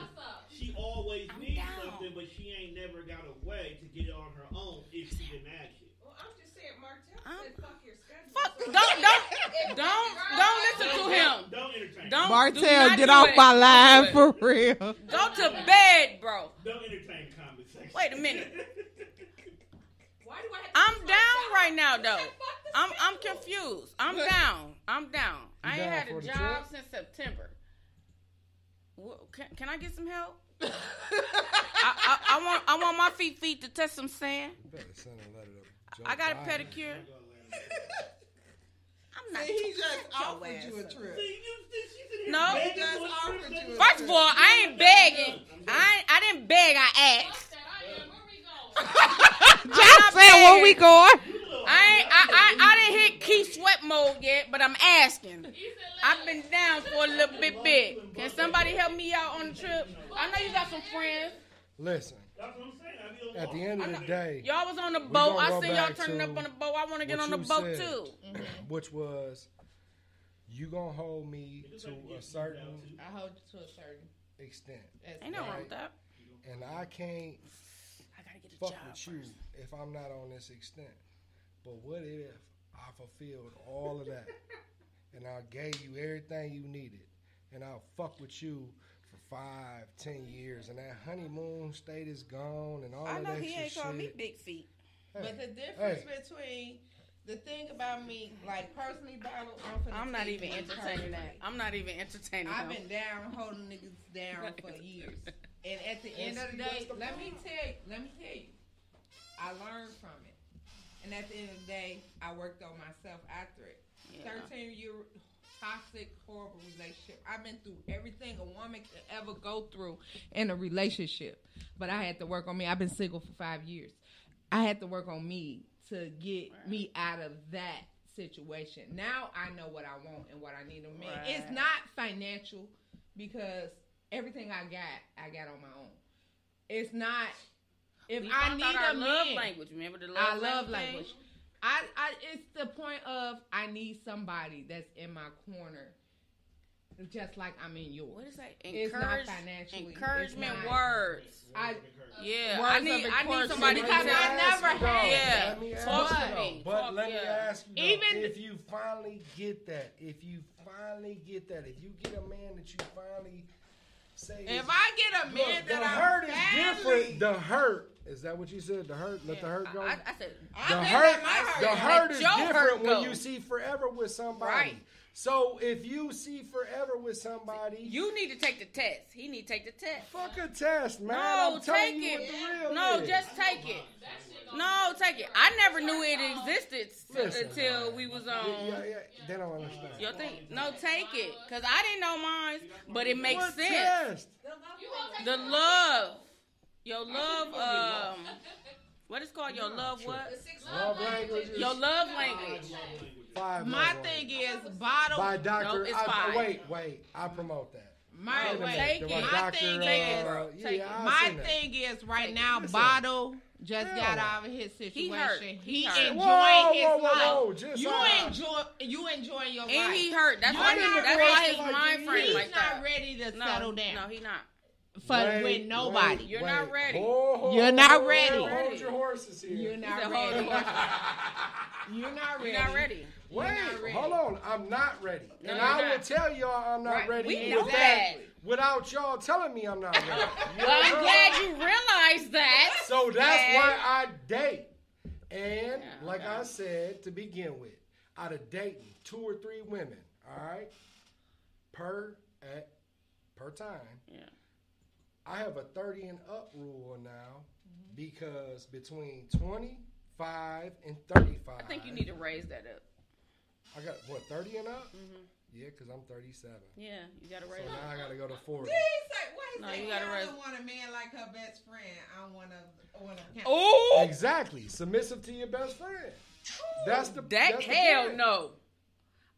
D: she always
B: I'm
D: needs
B: down.
D: something, but she ain't never got a way to get it on her own if she didn't ask it.
F: Well, I'm just saying, Martell
B: I'm-
F: said fuck your schedule.
B: Fuck.
F: So
B: Don't don't
F: if-
B: don't don't listen to him.
D: Don't entertain.
B: Don't do
A: Martell,
B: not
A: get off
B: it.
A: my
B: Don't
A: line
B: do it.
A: for real.
B: Go to bed, bro.
D: Don't entertain the conversation.
B: Wait a minute.
F: Why do I have to
B: I'm
F: lose
B: down right now though.
F: said fuck the
B: I'm I'm confused. I'm down. I'm down. I ain't
C: down
B: had a job since September. Wha- Can, can I get some help? I, I, I want I want my feet feet to touch some sand.
C: You better send a letter to Joe
B: I got a pedicure. I'm not.
A: See, he just
B: Shut your
A: offered you a trip.
D: See, you- she's sitting
B: No.
D: begging
A: Just
D: for a
A: offered you a
D: let's-
B: First of all, I ain't begging. I ain't, I didn't beg. I asked.
E: Fuck that. Where we going?
A: Josh said, "Where we going?"
B: I ain't. I, I I didn't hit key sweat mode yet, but I'm asking. I've been down for a little bit bit. Can somebody help me out on the trip? I know you got some friends.
C: Listen,
D: That's what I'm saying. I be
C: at the end of the day,
B: Y'all was on the boat. I
C: go
B: seen y'all turning up on the boat. I want to get on the boat
C: said.
B: too. Mm-hmm.
C: which was you gonna hold me to a certain
A: I hold you to a certain.
C: extent,
B: Ain't nothing wrong with that.
C: and I can't
B: I gotta get a
C: fuck
B: job
C: with you if I'm not on this extent. But what if I fulfilled all of that and I gave you everything you needed and I'll fuck with you for five, ten years and that honeymoon state is gone and all that.
B: I
C: of
B: know
C: that
B: he ain't
C: shit.
B: called me big feet.
A: But the difference between the thing about me, like personally, Donald, I'm, finna
B: I'm not even entertaining that. I'm not even entertaining
A: I've
B: him.
A: been down holding niggas down for years, and at the end of the day, let me tell you, let me tell you, I learned from it, and at the end of the day, I worked on myself after it.
B: Yeah.
A: Thirteen year toxic, horrible relationship. I've been through everything a woman could ever go through in a relationship, but I had to work on me. I've been single for five years. I had to work on me to get me out of that situation. Now I know what I want and what I need in a man. It's not financial because everything I got, I got on my own. It's not if
B: We
A: I need a
B: love
A: man.
B: language. Remember the love
A: I love
B: language?
A: language.
B: Thing?
A: I, I, it's the point of I need somebody that's in my corner, just like I'm in yours.
B: What is that?
A: It's not
B: Encourage, encouragement
A: it's not-
B: words.
A: I,
B: Yeah,
A: Words
B: I
A: of
B: need. I need
A: encouragement.
B: somebody
A: Because. I never had
C: though,
B: Yeah.
C: Let me ask
B: Talk to me.
C: But
B: Talk-
C: let me
B: yeah.
C: ask you, though,
A: Even-
C: if you finally get that, if you finally get that, if you get a man that you finally say,
A: if I get a
C: Look,
A: man
C: the
A: that
C: hurt
A: I'm
C: is
A: family,
C: different. The hurt is that what you said? The hurt, let the hurt go.
B: I, I said,
C: the
A: bet
C: hurt,
A: my hurt
C: the hurt is
B: your hurt
C: different when you see forever with somebody.
B: Right.
C: So if you see forever with somebody,
B: you need to take the test. He need to take the test.
C: fuck a test, man.
B: No,
C: I'm
B: take
C: you
B: it.
C: what the real
B: No,
C: is.
B: just take it. No, take it. I never knew it existed
C: Listen,
B: until we was on.
C: yeah, yeah, they don't understand.
B: Your thing. No, take it. Cause I didn't know mine, but it makes
C: what
B: sense.
C: test?
B: The love, your love. Um, what is called your love? What?
C: Love languages.
B: Your love language.
C: Five
A: my
C: love
A: thing
C: languages.
A: is bottle.
C: by Doctor.
B: it's
C: I,
B: five.
C: wait, wait. I promote that.
A: my wait,
B: take it.
A: My
C: Doctor,
A: thing
C: uh,
A: is-
C: yeah,
A: My thing is right
B: Take
A: now,
C: Listen.
A: Bottle just
C: Hell
A: got out of his situation.
B: hurt.
A: He,
B: He hurt.
A: enjoying
C: Whoa,
A: his
C: whoa, whoa,
A: life.
C: whoa, just
A: you
C: hold on.
A: enjoy you enjoying your
B: And
A: life.
B: he hurt. That's
A: You
B: why.
A: ain't
B: He,
A: never
B: that's why his mind
C: you.
B: frame
A: He's
B: like
A: not
B: that.
A: ready to
B: No,
A: settle down
B: no, he not.
A: For
C: Wait,
A: with nobody.
C: wait,
B: You're
C: wait.
B: not ready.
C: Hold, hold,
A: You're not
C: hold,
A: ready.
C: Hold, hold your horses here.
A: You're not
B: said,
A: ready. You're not ready.
B: You're not ready.
C: Wait,
A: not ready.
C: hold on. I'm not ready.
B: No,
C: and
B: you're
C: I will tell y'all I'm not
B: Right.
C: ready.
B: We know that.
C: without y'all telling me I'm not ready.
B: Well, I'm glad you realized that.
C: So that's
B: Okay.
C: why I date. And
B: Yeah,
C: like
B: okay.
C: I said to begin with, out of dating two or three women, all right, per at per time,
B: Yeah.
C: I have a 30 and up rule now because between 25 and 35.
B: I think you need to raise that up.
C: I got what 30 and up?
B: Mhm.
C: Yeah, because I'm 37.
B: Yeah, you gotta raise.
C: So
B: raise
C: now. I gotta go to 40.
A: He's like, what is
B: No,
A: that?
B: you gotta
A: Y'all
B: raise-
A: don't want a man like her best friend. I want to, want to.
B: Oh,
C: Exactly. Submissive to your best friend. That's the
B: that
C: that's
B: hell
C: point.
B: no.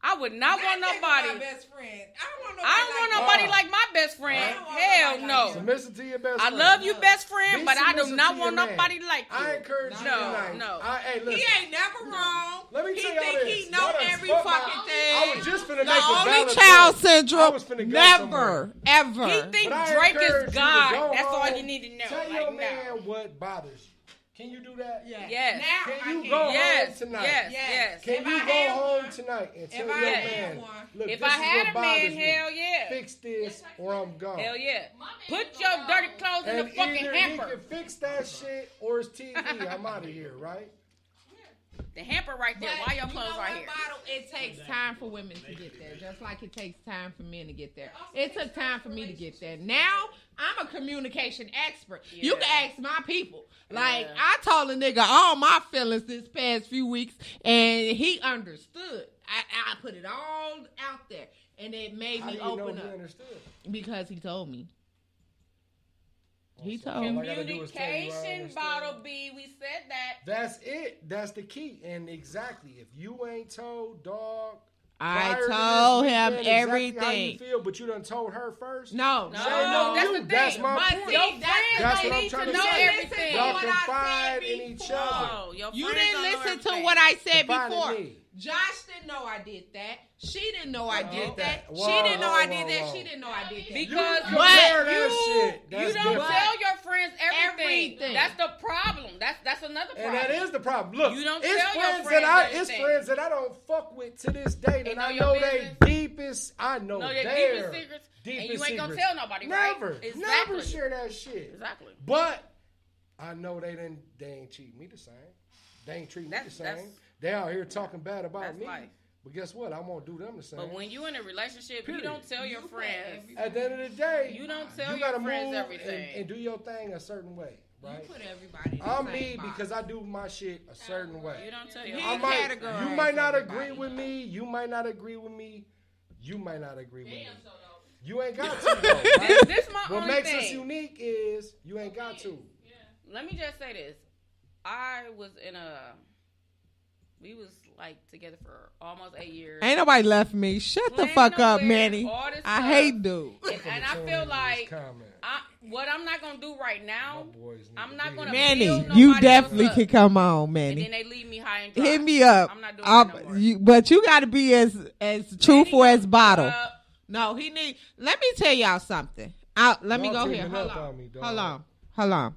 B: I would not want
A: My
B: nobody.
A: best friend. I don't want nobody.
B: I don't want
A: like
B: nobody like my best friend.
A: I don't want
B: Hell no.
A: like
C: Submissive to your best
B: I
C: friend.
B: love you,
A: No.
B: best friend,
C: Be
B: but I do
C: submissive
B: not
C: to
B: want
C: your man.
B: nobody like you.
C: I encourage
A: No,
C: you
B: no,
C: tonight.
B: no.
C: I, hey, listen.
A: He ain't never wrong.
C: Let me
A: he
C: tell y'all
A: think
C: this.
A: he know
C: Y'all done
A: every
C: fucked my-
A: fucking thing.
C: I was just finna
A: the
C: make a
A: only
C: valid
A: child
C: point. I
A: syndrome.
C: was finna go
A: Never, ever.
B: He think
C: But I
B: Drake
C: encourage you
B: is
C: to
B: God.
C: go
B: That's all
C: home,
B: you need to know.
C: Tell
B: Like,
C: your
B: no.
C: man what bothers you. Can you do that?
A: Yeah.
B: Yes.
A: Now
C: Can
A: I
C: you
A: can.
C: go
B: Yes,
C: home tonight?
B: yes,
A: Yes.
B: yes.
C: Can
A: If
C: you
A: I
C: go home
A: one-
C: tonight and tell
A: if
C: your
A: I
B: had
C: man,
A: one-
C: look,
B: If
C: this
B: I
C: is what
B: a man,
C: me.
B: hell yeah.
C: fix this or I'm gone.
B: Hell yeah. Put your dirty
E: go.
B: clothes in the fucking
C: either he can fix that shit or it's TV. I'm out of here, right?
B: The hamper right there.
A: But
B: Why your
A: you
B: clothes
A: know
B: right here?
A: Bottle? It takes time for women to get there, just like it takes time for men to get there. It took time for me to get there. Now I'm a communication expert. You can ask my people. Like
B: Yeah.
A: I told a nigga all my feelings this past few weeks, and he understood. I, I put it all out there, and it made
C: How
A: me
C: you know
A: open
C: he
A: up
C: understood?
A: because he told me. He told me.
C: I gotta do is tell you I
B: Communication, bottle B. We said that.
C: That's it. That's the key. And exactly, if you ain't told dog,
A: I
C: prior to
A: told him
C: weekend exactly How you
A: everything.
C: feel, but you done told her first.
A: No,
B: No,
C: Say no,
B: that's
C: you.
B: the thing.
C: That's my
A: But
C: point.
A: see,
B: Your
A: that's-
B: friends
C: That's
B: don't
C: what I'm trying
B: to
C: to
B: know
C: say.
B: everything.
C: Y'all confide in each other.
B: Oh,
A: You didn't listen to what I said
C: Confide in
A: before.
C: Me.
A: Josh didn't know I did that. She didn't know I did
C: Oh,
A: that.
C: whoa,
A: she didn't know I did
C: whoa,
A: that.
C: whoa.
A: She didn't know I did that.
B: Because
C: You
B: you,
C: that
B: you,
C: shit.
B: you don't
C: different.
B: tell your friends everything.
A: Everything.
B: That's the problem. That's that's another problem.
C: And that is the problem. Look,
B: You don't
C: it's
B: tell your
C: friends
B: friends
C: that I, it's friends that I don't fuck with to this day. That
B: know
C: I know they
B: business.
C: deepest. I know
B: know your
C: their
B: deepest secrets,
C: deepest
B: and you ain't gonna tell nobody, right?
C: Never,
B: Exactly.
C: never share that shit.
B: Exactly.
C: But I know they didn't. They ain't treat me the same. They ain't treat me
B: That's-
C: the
B: that's-
C: same. They out here talking bad about
B: that's
C: me.
B: life.
C: But guess what? I'm gonna do them the same.
B: But when you in a relationship,
C: Period.
B: you don't tell your
A: You
B: friends.
C: At the end of the day,
B: You don't tell
C: you
B: your
C: gotta
B: friends
C: move
B: everything.
C: and, and do your thing a certain way, right?
A: You put everybody. In
C: I'm
A: same
C: me
A: box.
C: because I do my shit a certain way.
B: You don't tell your
C: I might, you might not
A: everybody.
C: agree with me. You might not agree with me. You might not agree with me.
E: So.
C: You ain't got to. Though,
B: This,
C: right?
B: this my
C: what
B: only
C: makes
B: thing.
C: us unique is you ain't got to.
E: Yeah.
B: Let me just say this. I was in a. We was like together for almost eight years.
A: Ain't nobody left me. Shut the fuck up, Manny. I hate dude.
B: and, and I feel like. I, what I'm not gonna do right now,
C: boys
B: I'm not gonna
C: here.
A: Manny, you definitely can come on, Manny.
B: and then they leave me high and dry.
A: Hit me up.
B: I'm not doing
A: I'll-
B: no more.
A: you, but you got to be as as truthful
B: Manny
A: as bottle.
B: uh,
A: No, he need. Let me tell y'all something. I, let me
C: Y'all
A: go here.
C: teaming
A: Hold on.
C: on me.
A: Hold on. Hold on.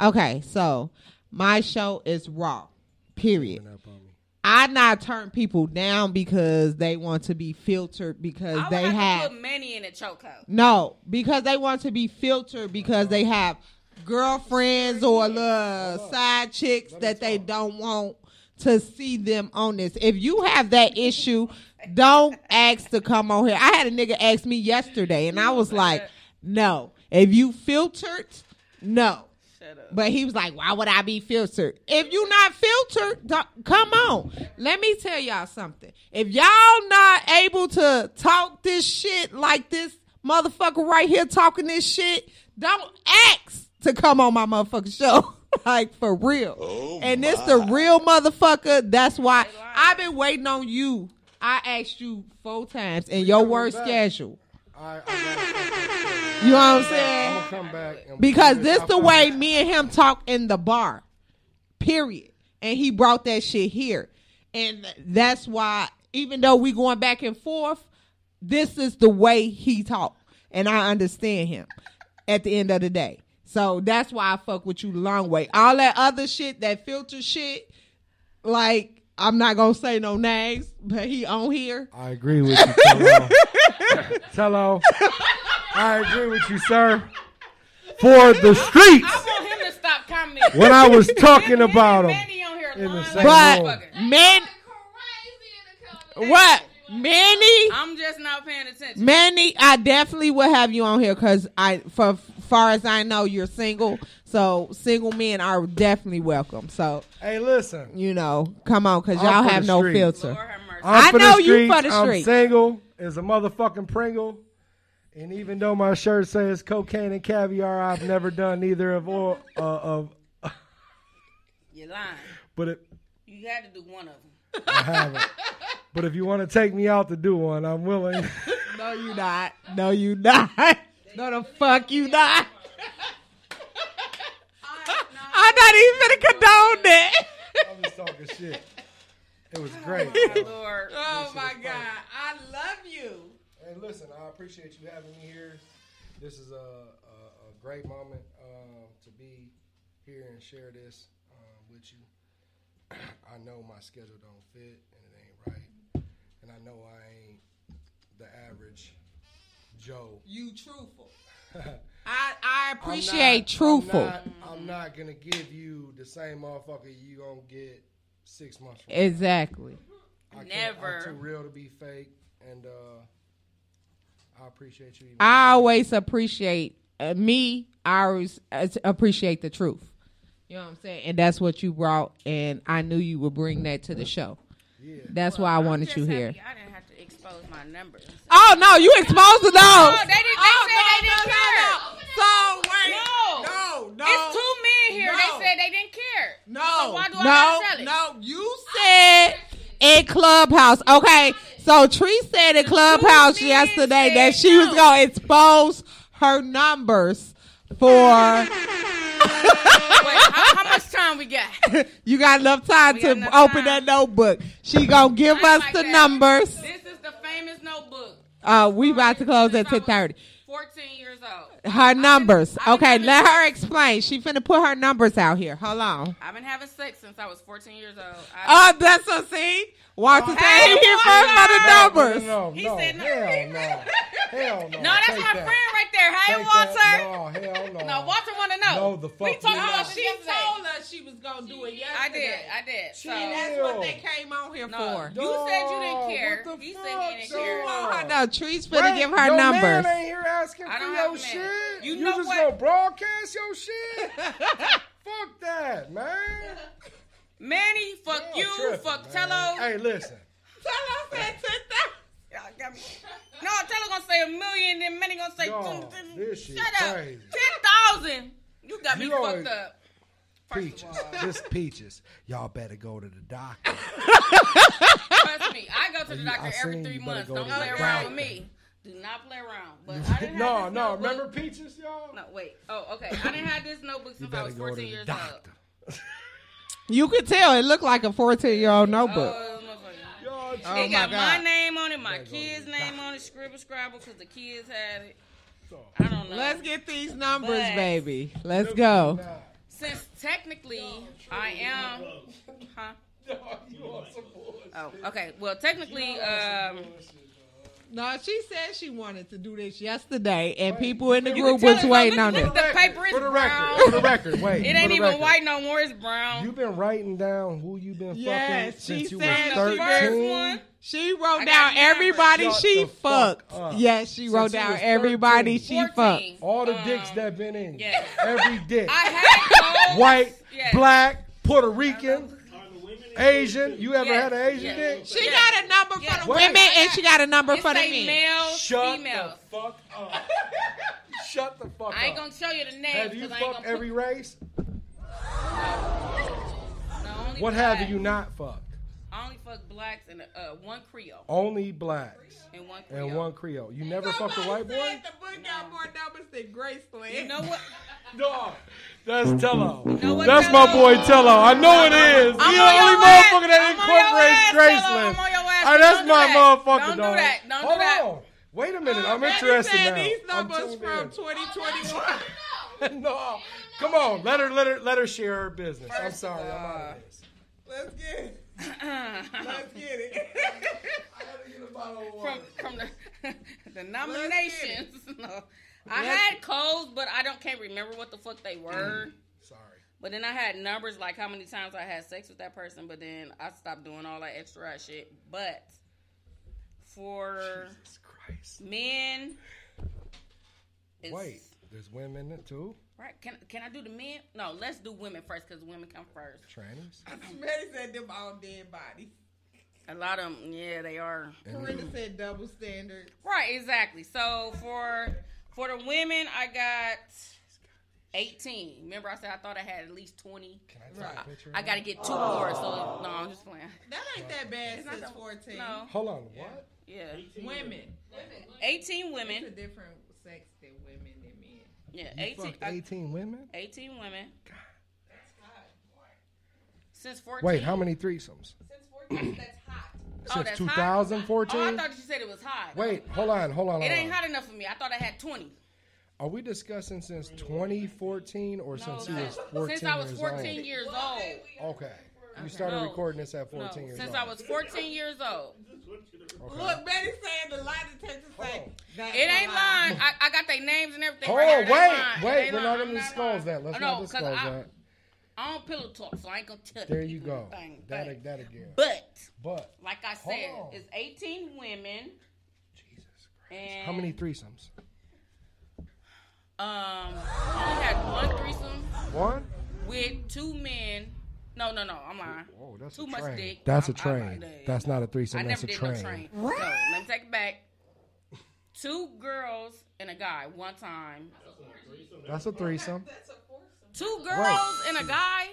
A: Okay, so my show is raw. Period.
C: Teaming up on me.
A: I not turn people down because they want to be filtered because
B: I
A: they
B: have,
A: have
B: to put many in a chokehold.
A: no because they want to be filtered because they have girlfriends or little side chicks that they
C: talk.
A: don't want to see them on this. If you have that issue, don't ask to come on here. I had a nigga ask me yesterday, and I was like, no. If you filtered, no.
B: Shut up.
A: But he was like, "Why would I be filtered? If you not filtered, don't- come on. Let me tell y'all something. If y'all not able to talk this shit like this motherfucker right here talking this shit, don't ask to come on my motherfucking show. like for real. Oh and this the real motherfucker. That's why I've been waiting on you. I asked you four times in your
C: coming
A: work
C: back.
A: schedule.
C: I, I gotta,
A: You know what I'm saying?
C: I'm come back
A: Because this the way me and him talk in the bar. Period. And he brought that shit here. And that's why even though we going back and forth, this is the way he talk. And I understand him at the end of the day. So that's why I fuck with you the long way. All that other shit, that filter shit, like I'm not gonna say no names, but he on here.
C: I agree with you. Tell on. I agree with you, sir. For the streets.
B: I want him to stop commenting.
C: When I was
B: Him-
C: talking
B: him and
C: about 'em
B: Manny on here
C: in the
B: lying
C: same
B: like
C: room.
B: a motherfucker.
A: Man,
E: Crazy in the
A: what? Manny?
B: I'm just not paying attention.
A: Manny, I definitely will have you on here because I, for far as I know, you're single. So single men are definitely welcome. So
C: Hey, listen.
A: you know, come on, because
C: I'm
A: y'all have no
C: streets.
A: filter.
B: Lord.
C: I'm
A: I
C: for
A: know
C: the
A: you
C: streets.
A: for the
C: I'm
A: streets.
C: single as a motherfucking Pringle. And even though my shirt says cocaine and caviar, I've never done either of all uh, of.
B: You're lying.
C: But it,
B: You had to do one of them.
C: I haven't. but if you want to take me out to do one, I'm willing.
A: No, you not. No, you not. No, the fuck you not. I'm not even gonna condone that.
C: I'm just talking shit. It was great.
B: Oh
C: My.
B: Lord.
A: Oh my god, I love you.
C: Hey, listen, I appreciate you having me here. This is a, a, a great moment um, to be here and share this um, with you. I know my schedule don't fit and it ain't right, and I know I ain't the average Joe.
A: You truthful. I I
C: I'm
A: appreciate
C: not-
A: truthful.
C: I'm not, I'm not gonna give you the same motherfucker you gonna get six months from. now.
A: Exactly.
C: I
B: Never.
C: I'm too real to be fake, and uh, I appreciate you. even
A: I
C: more.
A: always appreciate uh, me. I always uh, appreciate the truth. You know what I'm saying? And that's what you brought, and I knew you would bring that to the show.
C: Yeah.
A: That's
B: Well,
A: why I
B: I'm
A: wanted you
B: happy
A: here.
B: I didn't have to expose my numbers.
A: Oh no, you exposed to those.
B: Oh, they didn't. They
A: Oh,
B: said
A: no,
B: they didn't
A: no,
B: care.
A: no, no. So wait,
B: No.
A: no, no.
B: It's two men here.
A: No.
B: They said they didn't care.
A: No,
B: So why do
A: no,
B: gotta tell it?
A: no. You said in Clubhouse. Okay, so Tree said in Clubhouse yesterday that she was gonna expose her numbers for.
B: Wait, how, how much time we got?
A: you got enough time
B: We
A: to
B: enough
A: open
B: time.
A: that notebook. She gonna give
B: I
A: us
B: like
A: the
B: that.
A: numbers.
B: This is the famous notebook.
A: Uh, we about to close at
B: I
A: ten thirty.
B: 14 years old.
A: Her numbers.
B: Been
A: Okay, let her explain. She finna put her numbers out here. Hold on.
B: I've been having sex since I was 14 years old. I,
A: Oh, that's a see. Walter
B: Hey,
A: said he here first for the numbers.
C: No, no,
B: He
C: no,
B: said no.
C: hell no, hell no.
B: no, that's
C: Take
B: my
C: that.
B: friend right there. Hey,
C: Take
B: Walter.
C: that. No, hell no.
B: No, Walter want to know.
C: No, the
B: We
C: fuck
B: talked
C: you
B: about
A: She
B: yesterday.
A: told us she was gonna do it yesterday.
B: I did. I did. So,
A: That's what they came on here
B: no,
A: for.
B: you said you didn't care.
C: what the
B: He said he didn't care.
C: dog?
A: Oh, no, Tree's finna
C: Right,
A: give her
C: your
A: numbers.
C: Man ain't here asking
B: I
C: for
B: don't
C: your
B: have man.
C: shit.
B: You
C: You,
B: know
C: just
B: what?
C: gonna broadcast your shit? fuck that, man.
B: Manny, fuck
C: Y'all
B: you,
C: tripping,
B: fuck
C: man.
B: Tello.
C: Hey, listen.
A: Tell us that ten
B: Y'all got me. No, Tello gonna say a million, then Manny gonna say
C: Dog,
B: two-
C: this shit
B: Shut up.
C: crazy.
B: Ten thousand. You got me
C: You
B: fucked up. First
C: Peaches.
B: of all,
C: This peaches. Y'all better go to the doctor.
B: trust me, I go to the
C: You-
B: doctor
C: I
B: every
C: seen
B: three
C: you better
B: months.
C: go
B: Don't
C: to the
B: play around
C: doctor.
B: with me. Do not play around. But I didn't
C: no,
B: have this
C: no.
B: notebook.
C: Remember peaches, y'all?
B: No, wait. Oh, okay. I didn't have this notebook
C: You
B: since I
C: better
B: was
C: go to
B: 14
C: the
B: years
C: doctor.
A: You could tell it looked like a fourteen year old
B: old.
A: notebook.
B: Oh, motherfucker.
A: Oh,
B: It got
A: God.
B: my name on it, my
C: Better
B: kids' name on it, scribble scrabble, because the kids had it.
C: So-
B: I don't know.
A: Let's get these numbers,
B: But-
A: baby. Let's go.
B: Since technically I am, huh?
C: You on some.
B: Oh, okay. Well, technically, um,
A: No, she said she wanted to do this yesterday, and people in the group
B: can tell
A: was
B: it,
A: waiting on
B: look,
A: it.
B: The paper is
C: for the
B: brown.
C: record. For the record, wait.
B: It ain't even
C: record.
B: white no more. It's brown.
C: You've been writing down who you've been
A: Yes,
C: fucking since you
A: were
C: was
B: the first
C: thirteen.
B: one.
A: She wrote down everybody
C: Shut
A: she
C: the fuck
A: fucked.
C: up.
A: Yes, she
C: Since
A: wrote
C: you
A: down everybody
C: 13.
A: she fucked.
C: All the
B: Um,
C: dicks that been in you.
B: yes.
C: Every dick.
B: I had those.
C: White,
B: Yes.
C: black, Puerto Rican,
D: Are the women in
C: Asian. You ever
B: Yes,
C: had an Asian
B: yes.
C: dick?
A: She
B: Yeah.
A: got a number
B: Yeah.
A: for the
C: Wait.
A: women, and she got a number
B: It
A: for the
B: say
A: men.
B: males,
C: Shut
B: females.
C: the fuck up. Shut the fuck up.
B: I ain't gonna tell you the names
C: Have you
B: because
C: fucked
B: gonna
C: every race?
B: put, no, only
C: What have you not fucked?
B: I only fuck blacks and uh, one Creole
C: Only blacks
B: and one Creole.
C: and one Creole. You never fucked a white boy?
A: the book got more numbers than Graceland.
B: You know what?
C: Dog. That's mm-hmm. Tello.
B: know what,
C: That's my boy Tello. I know it is.
B: I'm
C: He the only motherfucker that
B: I'm on your
C: incorporates
B: ass, Tello.
C: Graceland.
B: I'm on your ass.
C: Hey, that's
B: Don't
C: my
B: that.
C: motherfucker,
B: Don't do that. Don't do that.
C: on. Wait a minute. I'm interested
A: said
C: now.
A: These
C: I'm
A: numbers from
C: in.
A: 2021.
C: no. Come on. Let her let her let her share her business. I'm
B: First of
C: sorry. I'm out of this.
A: Let's get. Let's get it.
C: I gotta get a bottle of
B: from
C: water.
B: from the the nominations. No. I
A: Let's-
B: had codes, but I don't can't remember what the fuck they mm. were.
C: Sorry.
B: But then I had numbers like how many times I had sex with that person. But then I stopped doing all that extra shit. But for
C: Jesus Christ.
B: men, it's,
C: Wait, there's women in it too?
B: Right? Can can I do the men? No, let's do women first because women come first.
C: Trannies?
A: Betty said them all dead bodies.
B: A lot of them, yeah, they are.
A: Corinna said double standard.
B: Right, exactly. So for for the women, I got eighteen. Remember, I said I thought I had at least twenty.
C: Can I take
A: Right.
C: a picture?
B: I
C: of
B: got to get two more. So no, I'm just playing.
A: That ain't that bad
B: It's not the-
A: 14.
B: No,
C: Hold on, what?
B: yeah,
A: Women. Women.
B: eighteen
A: It's a
B: women.
A: different sex than women than men.
B: Yeah,
C: You
B: 18,
C: fucked
B: I-
C: 18 women?
B: 18 women since fourteen.
C: Wait, how many threesomes?
F: Since 14, that's hot.
B: Oh,
C: Since
B: that's
C: 2014?
B: Oh, I thought you said it was hot.
C: Wait, hold on, hold on,
B: it
C: hold
B: ain't
C: on.
B: hot enough for me. I thought I had twenty.
C: Are we discussing since 2014 or
B: No,
C: since you
B: no.
C: was 14
B: Since I was
C: years
B: 14
C: old?
B: years
F: Well,
B: old.
F: okay, we-
C: You started
B: No.
C: recording this at
B: No,
C: 14 years
B: since
C: old.
B: Since I was 14 years old.
C: Okay.
A: Look, Betty saying the lie detector say
C: Hold
A: that's
B: It ain't
A: lie.
B: lying. I, I got their names and everything.
C: Oh,
B: right here. It ain't
C: wait, wait.
B: ain't
C: We're
B: lying.
C: not
B: I'm
C: going to disclose that. Let's
B: Oh,
C: not
B: no, 'cause
C: disclose
B: I,
C: that.
B: I don't pillow talk, so I ain't gonna tell
C: you.
B: There
C: you go.
B: Thing,
C: That,
B: thing.
C: that again.
B: But
C: But,
B: like I said,
C: on.
B: it's 18 women.
C: Jesus Christ.
B: And
C: How many threesomes?
B: Um, I only had one threesome
C: One?
B: with two men. No, no, no. I'm lying.
C: Oh, that's
B: Too
C: a
B: much
C: train.
B: dick.
C: That's
B: I-
C: a
B: I-
C: train.
B: I-
C: that's not a
B: I
C: threesome. That's
B: never
C: a
B: did
C: train.
B: no train. So let me take it back. Two girls and a guy one time.
C: That's a threesome.
F: That's a foursome.
B: Two girls
C: Right.
B: and a guy.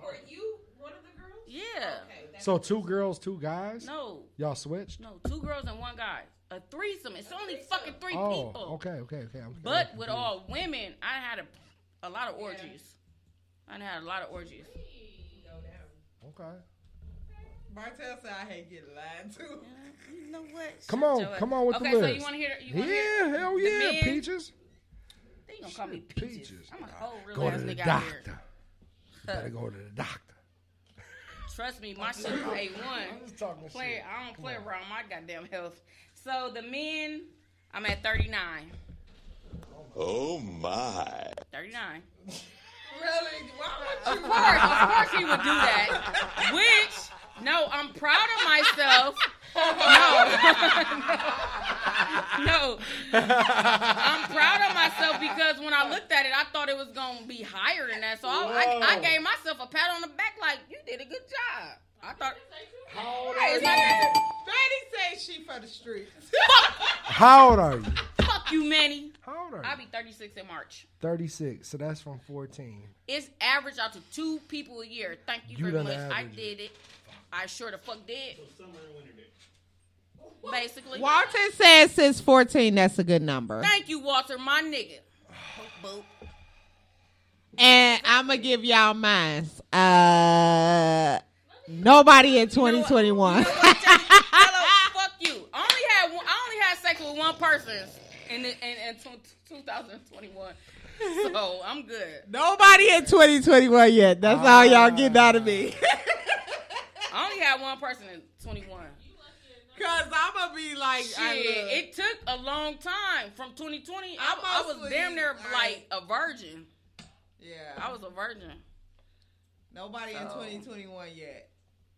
F: Were you one of the girls?
B: Yeah.
F: Okay,
C: So two girls, two guys?
B: No,
C: Y'all switched?
B: no. Two girls and one guy. A threesome. It's only fucking three
C: Oh,
B: people.
C: okay, okay, okay. I'm
B: But
C: I'm
B: with all women, I had a, a lot of orgies. I had a lot of orgies.
C: Okay.
A: Martell said I hate getting lied to.
B: You know what?
C: Come
B: Shut
C: on, come on with the list.
B: okay, so you want to hear? You wanna hear
C: Yeah, hell yeah,
B: men?
C: peaches.
B: They gonna call me peaches.
C: Peaches.
B: I'm a whole real
C: Go
B: ass
C: to the
B: nigga out
C: doctor.
B: here.
C: Better go to the doctor.
B: Trust me, my shit is a
C: I'm
B: one.
C: just talking
B: Play,
C: shit.
B: I don't
C: Come
B: play
C: on.
B: around my goddamn health. So the men, I'm at 39.
G: Oh my.
B: 39.
A: Really? Why would
B: Of course, of course he would do that. Which, no, I'm proud of myself. No. no. I'm proud of myself because when I looked at it, I thought it was going to be higher than that. So I, I, I gave myself a pat on the back like, you did a good job. I thought,
C: How old are you?
B: not-
A: Betty said she for the streets.
C: How old are you?
B: fuck you, Manny.
C: How old are
B: I'll be 36 in March.
C: 36. So that's from 14.
B: It's average out to two people a year. Thank you,
C: You
B: very much. I
C: averaged
B: did it. I sure the fuck did.
D: Summer and winter day.
B: Basically.
A: Walter says since 14, that's a good number.
B: Thank you, Walter, my nigga. Boop, boop.
A: And I'm going to give y'all mine. Uh, nobody in 2021.
B: You know what, Jay? Hello, fuck you. I only had one, I only had sex with one person in the, in, in 2021. So I'm good.
A: Nobody in 2021 yet. That's all y'all getting out of me.
B: I only had one person in 21.
A: Cause I'm gonna be like,
B: Shit,
A: I
B: it took a long time from 2020. I,
A: I'm
B: I was damn near
A: like-
B: like a virgin.
A: yeah,
B: I was a virgin.
A: nobody in 2021 yet.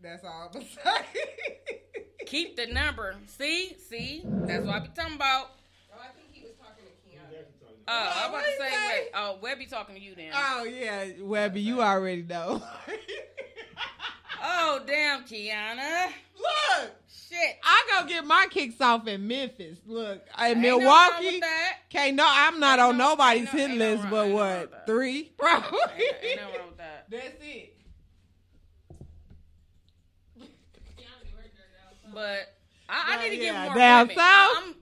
A: That's all I'm gonna.
B: Keep the number. See, see, that's what I be talking about.
F: Oh, I think he was talking to Keanu.
B: Uh, I'm about to say,
A: say?
B: wait, oh, Webby talking to you then.
A: oh yeah, Webby, you already know.
B: oh, damn, Kiana.
A: look,
B: Shit.
A: I go get my kicks off in Memphis. Look, in
B: Ain't
A: Milwaukee.
B: with that.
A: Okay, no, I'm not
B: Ain't
A: on
B: no-
A: nobody's
B: no-
A: hit
B: no
A: list,
B: wrong-
A: but
B: ain't no wrong with
A: what
B: that.
A: three? Probably.
B: Ain't, ain't nothing wrong with that.
A: That's it.
B: But I, I need to get
A: Yeah,
B: more
A: down
B: women.
A: south?
B: I, I'm,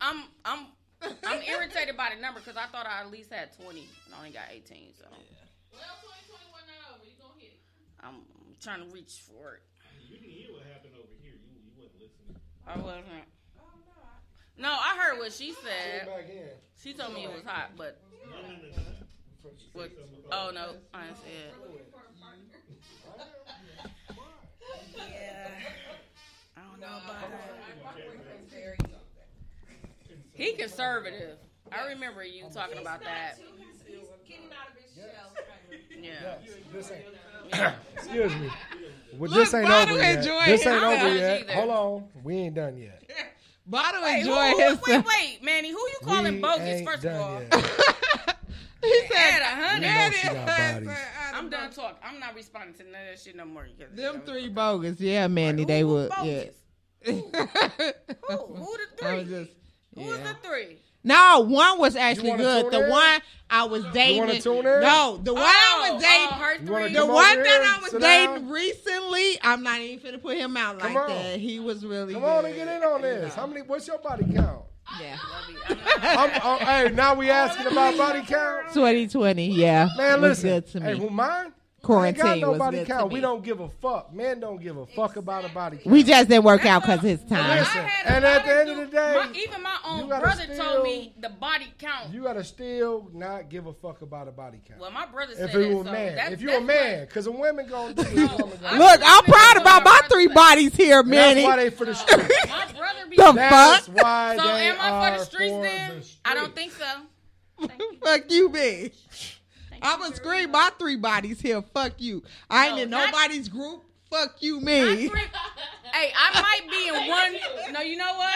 B: I'm, I'm, I'm irritated by the number because I thought I at least had 20 and I only got 18. So
E: Well, 2021 not over. You gonna hit it.
B: I'm trying to reach for it.
D: You didn't hear what happened over here. You, you wasn't listening.
B: I wasn't. No, I heard what she said. She told me it was hot, but what? Oh no, I didn't say it. Yeah. I don't know about that.
F: My boyfriend's very
B: He conservative. I remember you talking about that.
F: He's getting out of his shell. kind of.
B: Yeah.
C: Excuse me. Well,
A: Look,
C: this ain't
A: Bottle
C: over yet. This ain't over yet.
B: Either.
C: Hold on. We ain't done yet.
A: Bottle
B: Wait, who,
A: enjoy
B: who,
A: himself.
B: wait, wait, Manny, who you calling bogus?
C: ain't
B: First of all,
A: he said,
B: a hundred.
C: We know she got bodies.
B: I'm done talking. I'm not responding to none of that shit no more. because-
A: Them three bogus. Yeah, Manny,
B: Who-
A: they
B: who
A: would.
B: bogus?
A: Yeah.
B: Who? Who the
A: I was
B: three?
A: just,
B: Who was
A: yeah.
B: the three?
A: No, one was actually good. The
C: in?
A: one I was dating.
C: wanna tune in?
A: No, the one I
B: Oh,
A: was dating.
B: oh, her three.
A: the one that
C: here
A: I was
C: sit
A: dating
C: down?
A: recently, I'm not even finna put him out like that. He was really
C: Come
A: good.
C: on and get in on this. How many? What's your body count?
A: Yeah.
C: I'm, I'm, hey, now we asking about body count.
A: 2020, yeah.
C: Man, listen.
A: good to
C: Hey, who mine?
A: Quarantine
C: I ain't got
A: was
C: nobody count. We don't give a fuck. Men don't give a fuck about a body count.
A: We just didn't work out because it's time.
C: Listen, and at the end of the day,
B: my, even my own brother
C: still-
B: told me the body count.
C: you gotta still not give a fuck about a body count.
B: well, my brother said
C: if you
B: that,
C: a
B: so
C: man,
B: that's,
C: if you're a man, because a woman gonna do.
B: No.
C: woman gonna-
A: Look, I'm proud about my three bodies here,
C: man. that's why they for the streets.
B: My brother be.
A: The fuck?
C: why
B: so am I for the streets then? I don't think so.
A: Fuck you, bitch. I'm gonna scream my three bodies here. Fuck you. I ain't
B: No,
A: in
B: not-
A: nobody's group. Fuck you, me.
B: three- hey, I might be in one. No, you know what?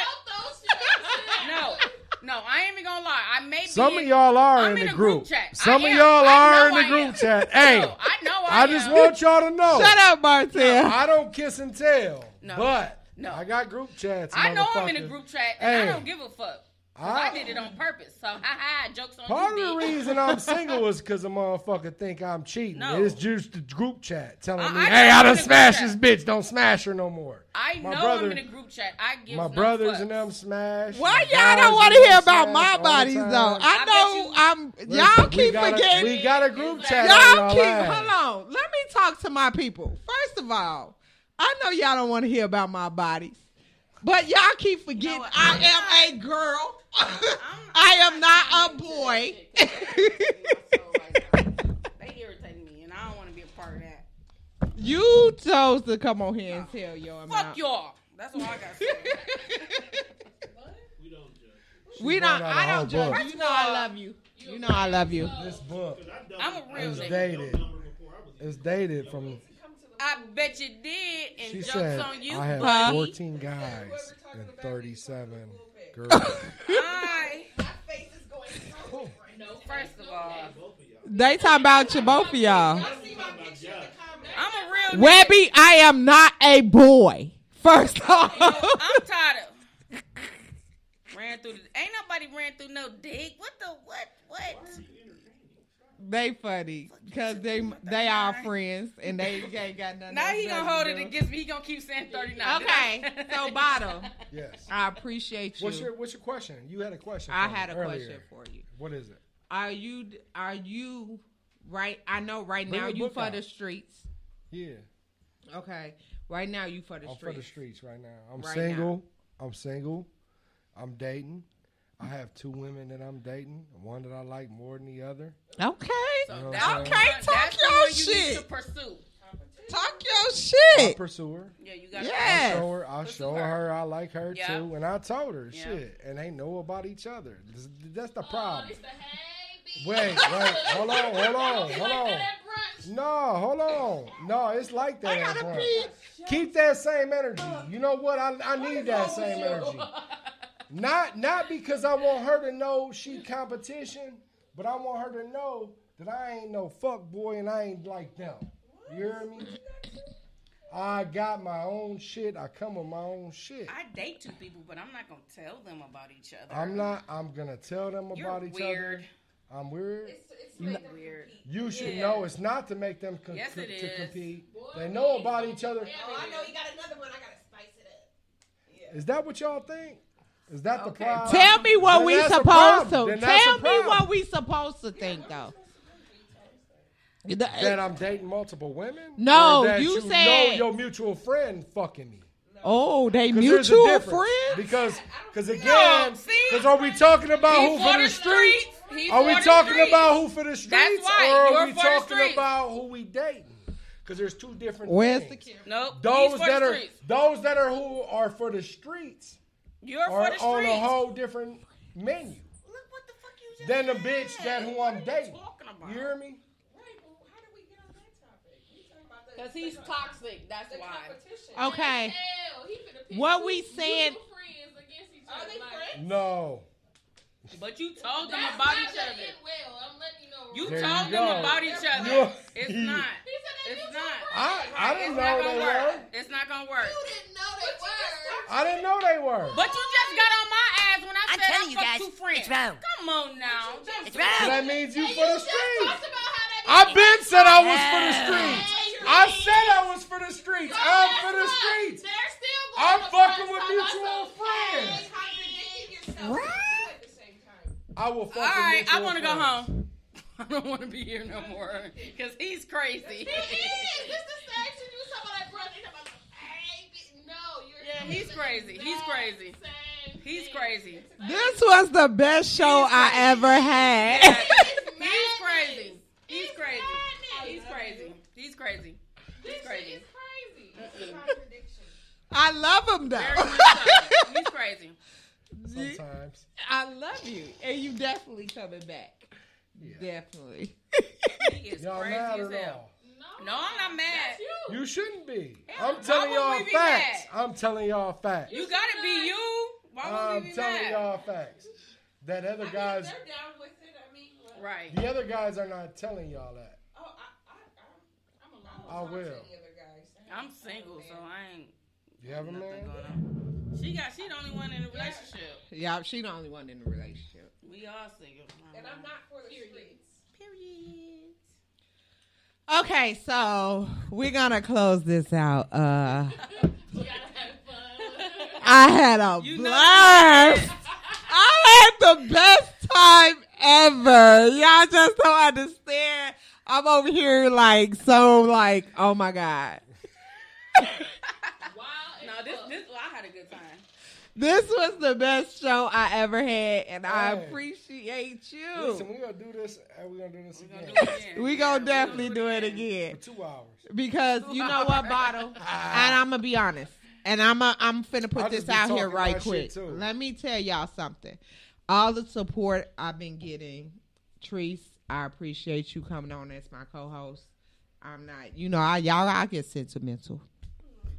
B: No, no, I ain't even gonna lie. I may be.
C: Some of y'all are
B: I'm
C: in the
B: a
C: group.
B: chat.
C: Some
B: I
C: of
B: am.
C: y'all are in the
B: I
C: group
B: am.
C: chat. Hey,
B: No, I know I,
C: I just want y'all to know.
A: Shut up, Marcel.
C: I don't kiss and tell,
B: No.
C: but
B: No.
C: I got group chats.
B: I know I'm in a group chat, and
C: Hey.
B: I don't give a fuck. 'Cause
C: I-
B: I, did it on purpose. So, ha ha, jokes on
C: Part
B: you,
C: of the
B: bitch.
C: reason I'm single is because a motherfucker think I'm cheating.
B: No.
C: It's just the group chat telling
B: I-
C: me,
B: I
C: "Hey, I
B: I'm
C: done
B: in
C: smashed this bitch. Don't smash her no more."
B: I
C: My
B: know
C: brother-
B: I'm in a group chat. I give
C: My
B: no
C: brothers
B: fucks.
C: and them smash.
A: Why y'all don't want to hear about my bodies though? I
B: I
A: know
B: you-
A: I'm.
C: Listen,
A: y'all
C: we
A: keep
C: a-
A: forgetting.
C: we got a group chat.
A: y'all keep.
C: y'all ass.
A: Hold on. Let me talk to my people. First of all, I know y'all don't want to hear about my bodies, but y'all keep forgetting
B: No,
A: I
B: I'm
A: am a girl. I am not a boy.
B: They irritate me, and I don't want to be a part of that.
A: you chose to come on here and tell your amount.
B: Fuck y'all. That's all I got to say.
D: We don't judge.
A: We don't.
C: out a
A: I
C: whole
A: don't judge.
C: book.
A: You know I love you. You know I love you.
C: This book
D: I done-
B: I'm a real
D: done
B: nigga.
C: dated.
D: number before I was
C: is dated from.
B: I bet you did, and
C: She
B: jokes
C: said,
B: on you,
C: "I have
B: buddy.
C: 14 guys and 37 girls."
B: I,
F: My face is going so right now.
B: first of all,
D: both of y'all.
A: They talk about you, both of y'all.
F: I see my picture in the comments.
B: I'm a real nigga.
A: Webby, I am not a boy. First off.
B: I'm tired of. Ran through the. Ain't nobody ran through no dick. What the what what?
A: They funny because they they are friends and they ain't got nothing.
B: Now he gonna hold it against me. He gonna keep saying thirty nine.
A: Okay, so bottom.
C: Yes.
A: I appreciate you.
C: What's your What's your question? You had a question.
A: I had a
C: earlier.
A: question for you.
C: What is it?
A: Are you are you right? I know right
C: Bring
A: now you for
C: out.
A: the streets.
C: Yeah,
A: Okay, right now you for the streets.
C: I'm for the streets right now. I'm
A: Right
C: single. I'm single. I'm dating. I have two women that I'm dating. One that I like more than the other.
A: Okay,
B: So
C: You know
B: that's
C: what I'm
B: the
A: saying?
B: one-
A: Talk
B: that's the
A: your
B: one you
A: shit.
B: need to pursue.
A: talk your shit.
C: I
A: shit.
C: pursue her.
B: Yeah, you got.
C: I
A: Yes.
C: show her. I
B: Pursue
C: show
B: her.
C: her. I like her
B: Yeah.
C: too, and I told her
B: Yeah.
C: shit, and they know about each other. This- That's the
E: Oh,
C: problem.
E: it's the hey.
C: Wait, wait, hold on, hold on, hold on.
E: that at brunch.
C: No, hold on. No, it's like that.
A: I gotta
C: brunch. Keep that same energy. You know what? I, I need that same energy. Not not because I want her to know she competition, but I want her to know that I ain't no fuck boy and I ain't like them. You hear me? I got my own shit. I come with my own shit.
B: I date two people, but I'm not gonna tell them about each other.
C: I'm not. I'm gonna tell them
B: You're
C: about each
B: weird.
C: other. I'm weird.
F: It's, it's to
B: Weird.
F: compete.
C: You should
B: Yeah.
C: know it's not to make them co-
B: Yes,
C: co-
B: it
C: to
B: is.
C: compete. They know about each other.
F: Oh, I know you got another one. I gotta spice it up. Yeah.
C: Is that what y'all think? Is that the
B: Okay.
C: problem?
A: Tell me what
C: Then
A: we
C: that's
A: supposed to.
C: Then
A: Tell me what we supposed to think though.
C: that I'm dating multiple women?
A: No,
C: that
A: you
C: you
A: said-
C: know your mutual friend fucking me.
A: Oh, they mutual
C: difference.
A: friends.
C: Because, because again,
B: see?
C: because are we talking about
B: He
C: who
B: for
C: for
B: the
C: the streets?
B: streets. He
C: Are we talking
B: streets.
C: about who for the streets, That's
B: why.
C: or are
B: You're
C: we
B: for
C: talking
B: streets.
C: about who we dating? because there's two different.
A: Where's the
C: things.
A: camera?
B: Nope.
C: Those
B: He's for
C: that
B: the
C: are those that are who are for the streets
B: You're
C: are
B: for the
C: on a whole different menu
B: Look what the fuck you just
C: than the
B: said.
C: bitch that who I'm dating.
B: talking about?
C: You hear me?
F: Right, well, how did we get on that topic? We talking about the
B: Because he's toxic. That's
F: the
B: why.
F: competition.
A: Okay.
E: Hell, he finna pick
A: What
E: two
A: we said-
E: mutual friends against each
F: Are
E: other.
F: they
E: like,
F: friends?
C: No.
B: But you told them about each other.
E: well. I'm letting you know.
B: You told
C: you
B: them about each other.
C: You-
B: It's not.
E: He said they
B: It's not.
C: I I
B: It's
C: didn't
B: not
C: know
B: gonna
C: they
B: work.
C: were.
B: It's not gonna work.
F: You didn't know they were.
C: I didn't know they were.
B: But you just got on my ass when I
H: I'm
B: said
H: telling
B: I
H: you
B: fucked
H: guys,
B: two friends.
H: it's wrong.
B: Come on now.
H: It's
C: So
H: wrong.
C: that means you
E: And
C: for the streets.
E: talked about how they
C: I've been said I was for the streets. I said I was for the streets.
E: So
C: I'm for the
E: what?
C: streets.
E: They're still going
C: I'm
E: to
C: fucking with mutual friends.
E: friends.
F: Contradicting yourself
H: What?
F: too at the same time.
C: I will fuck
B: All
C: with
B: right, I want to go home. I don't want to be here no more because he's crazy.
E: He is. This the same shit you was talking about, like, brother. He's talking about, hey, no, you're.
B: Yeah, he's crazy. He's crazy. He's crazy.
A: This was the best show I ever had.
B: He's crazy. He's
E: It's
B: crazy.
E: madness.
B: He's crazy. He's crazy.
E: This
B: He's
E: shit
B: crazy.
E: is crazy.
F: Contradiction.
A: I love him though.
B: Very much so. He's crazy.
C: Sometimes.
A: I love you, and you definitely coming back.
C: Yeah.
A: Definitely.
B: He is
C: Y'all
B: crazy
C: mad
B: as
C: or
B: hell.
C: no?
E: No,
B: No, I'm not mad.
E: That's you.
C: You shouldn't be.
B: Hell,
C: I'm
B: why
C: telling
B: would
C: y'all
B: we be
C: facts.
B: mad?
C: I'm telling y'all facts.
B: You gotta be you. Why would
C: I'm
B: we be
C: telling
B: mad?
C: y'all facts. That other
F: I mean,
C: guys,
F: if they're down with it. I mean, well,
B: Right.
C: the other guys are not telling y'all that.
F: Oh, I, I, I'm, I'm alone.
C: I
F: Talk to
C: will.
F: any other guys.
B: I'm single, so I ain't
C: You have a
B: nothing
C: man?
B: going on. She got. She the only one in the relationship.
A: Yeah, she the only one in the relationship.
B: We all single.
F: And I'm not for the
E: Period.
F: streets.
B: Period.
A: Okay, so we're gonna close this out. Uh
E: You fun.
A: I had a
B: You
A: blast. I had the best time ever. Y'all just don't understand. I'm over here like so like, oh my God.
E: Wild and
B: No, this
E: fuck.
B: this. Well, I had a good time.
A: This was the best show I ever had, and I appreciate you.
C: Listen, we're gonna do this uh, and we're gonna do this
B: We gonna
C: again.
B: do it again.
A: we
B: Yeah,
A: gonna
B: we
A: definitely do it again.
C: For two hours.
A: Because you know what, bottle, and I'm gonna be honest, and I'm a, I'm finna put
C: I'll
A: this out here right quick. Let me tell y'all something. All the support I've been getting, Treese, I appreciate you coming on as my co-host. I'm not, you know, I y'all I get sentimental.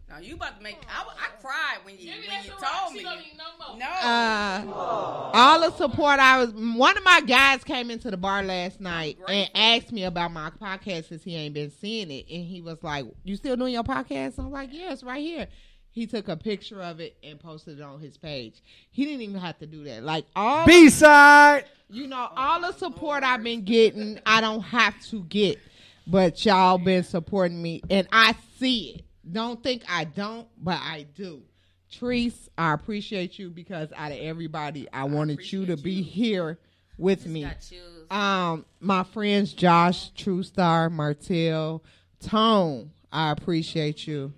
B: Now you about to make. I, I cried when you when you told me.
E: She don't need no.
B: No.
A: Uh, all the support I was. One of my guys came into the bar last night and asked me about my podcast since he ain't been seeing it, and he was like, "You still doing your podcast?" I'm like, "Yeah, it's right here." He took a picture of it and posted it on his page. He didn't even have to do that. Like all,
C: B side.
A: you know, all the support I've been getting, I don't have to get, but y'all been supporting me, and I see it. Don't think I don't, but I do. Treese, I appreciate you because out of everybody, I wanted you to be
B: you.
A: here with me. Um, my friends Josh, True Star, Martell, Tone, I appreciate you.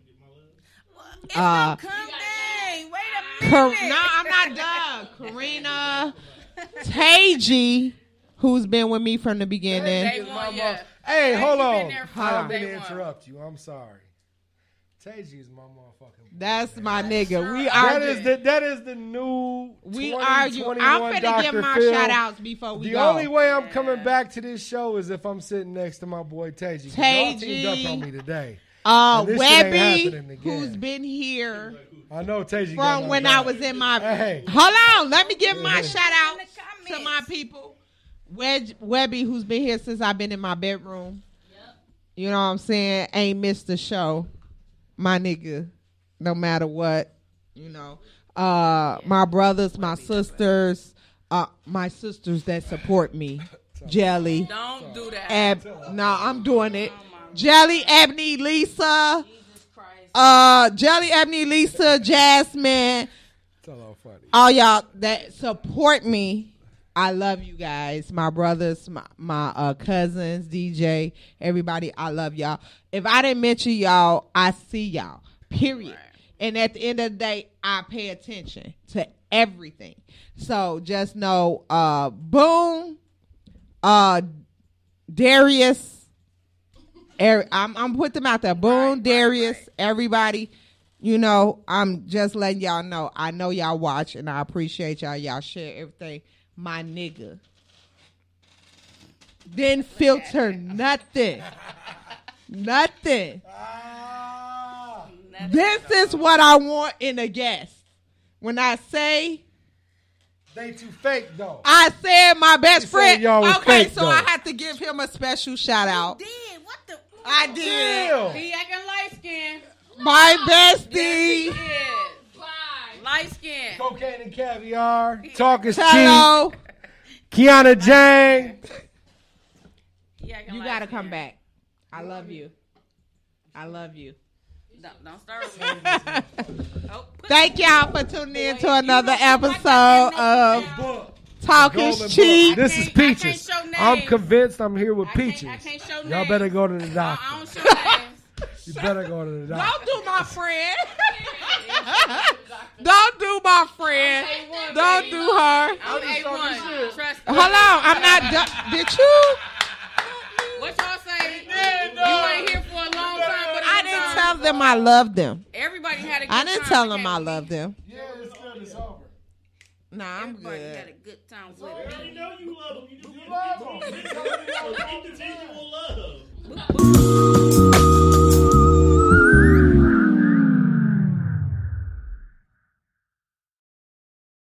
B: It's
A: uh,
B: no come day. Wait a
A: Kar-
B: minute.
A: no, I'm not done. Karina, Taji, who's been with me from the beginning.
B: Day
C: Is
B: one,
C: my
B: yeah.
C: mom- Hey,
B: Hey,
C: hold
B: you been
C: on. I don't mean
B: day
C: to interrupt you. I'm sorry. Taji is my motherfucking.
A: That's my nigga. We
C: are.
A: That
C: is the that is the new.
A: we
C: 20,
A: argue. I'm
C: 21
A: finna
C: Dr.
A: give my
C: Phil.
A: shout outs before we
C: The
A: go.
C: only way I'm coming back to this show is if I'm sitting next to my boy Taji. 'cause Y'all teamed
A: Taji.
C: up on me today.
A: uh,
C: And this shit ain't
A: Webby, who's been here
C: I know Taji. got
A: from when
C: back.
A: I was in my.
C: Hey.
A: Hold on, let me give my
C: Yeah.
A: shout out to my people. Wedge Webby, who's been here since I've been in my bedroom. Yep. You know what I'm saying? Ain't missed the show, my nigga. No matter what, you know. Uh, my brothers, my sisters, uh, my sisters that support me. Jelly,
B: Don't do that.
A: Ab. No, I'm doing it. Jelly, Ebony, Lisa.
B: Jesus Christ.
A: Uh, Jelly, Ebony, Lisa, Jasmine
C: all funny.
A: all y'all that support me. I love you guys, my brothers, my my uh, cousins, DJ, everybody. I love y'all. If I didn't mention y'all, I see y'all. Period. And at the end of the day, I pay attention to everything. So just know, uh, Boom, uh, Darius, Er- I'm I'm put them out there. Boone, Darius, everybody. You know, I'm just letting y'all know. I know y'all watch, and I appreciate y'all. Y'all share everything. My nigga didn't filter nothing, nothing.
C: Ah,
B: Nothing.
A: This is what I want in a guest. When I say
C: they too fake though.
A: I said my best
C: You
A: friend.
C: y'all was
A: Okay,
C: fake,
A: so
C: though.
A: I have to give him a special shout out.
B: Did what the?
A: I did.
C: Damn.
B: He acting light skin.
A: My
B: Yes,
A: bestie.
B: he is.
F: Bye.
B: Light skin.
C: Cocaine and caviar. Talk is cheap.
A: Hello.
C: Kiana Jang.
B: He acting
A: You gotta
B: skin.
A: come back. I love you. I love you.
B: Don't, don't start with me. Oh,
A: Thank y'all for tuning in to another
B: don't look like
A: episode of
B: get no
A: Talk is Cheap.
C: This is
B: I can't- I can't
C: Peaches. I'm convinced I'm here with
B: I can't-
C: Peaches.
B: I can't show
C: Y'all better go to the doctor.
B: I don't show names.
C: You better go to the doctor.
A: Don't do my friend. Don't do my friend. Don't do her.
B: I'm A1. Trust me.
A: Hold on. I'm not. Do- did you?
B: What y'all say? You ain't here for a long time, but a
A: I
B: good
A: didn't
B: time.
A: tell them I loved them.
B: Everybody had a good
A: I didn't
B: time
A: tell them I
B: Kevin.
A: loved them.
C: Yeah, it's good. It's over.
A: Nah, I'm
B: Everybody had a
A: good.
B: good time with me.
D: already know you love him. You just
C: love him.
D: individual love.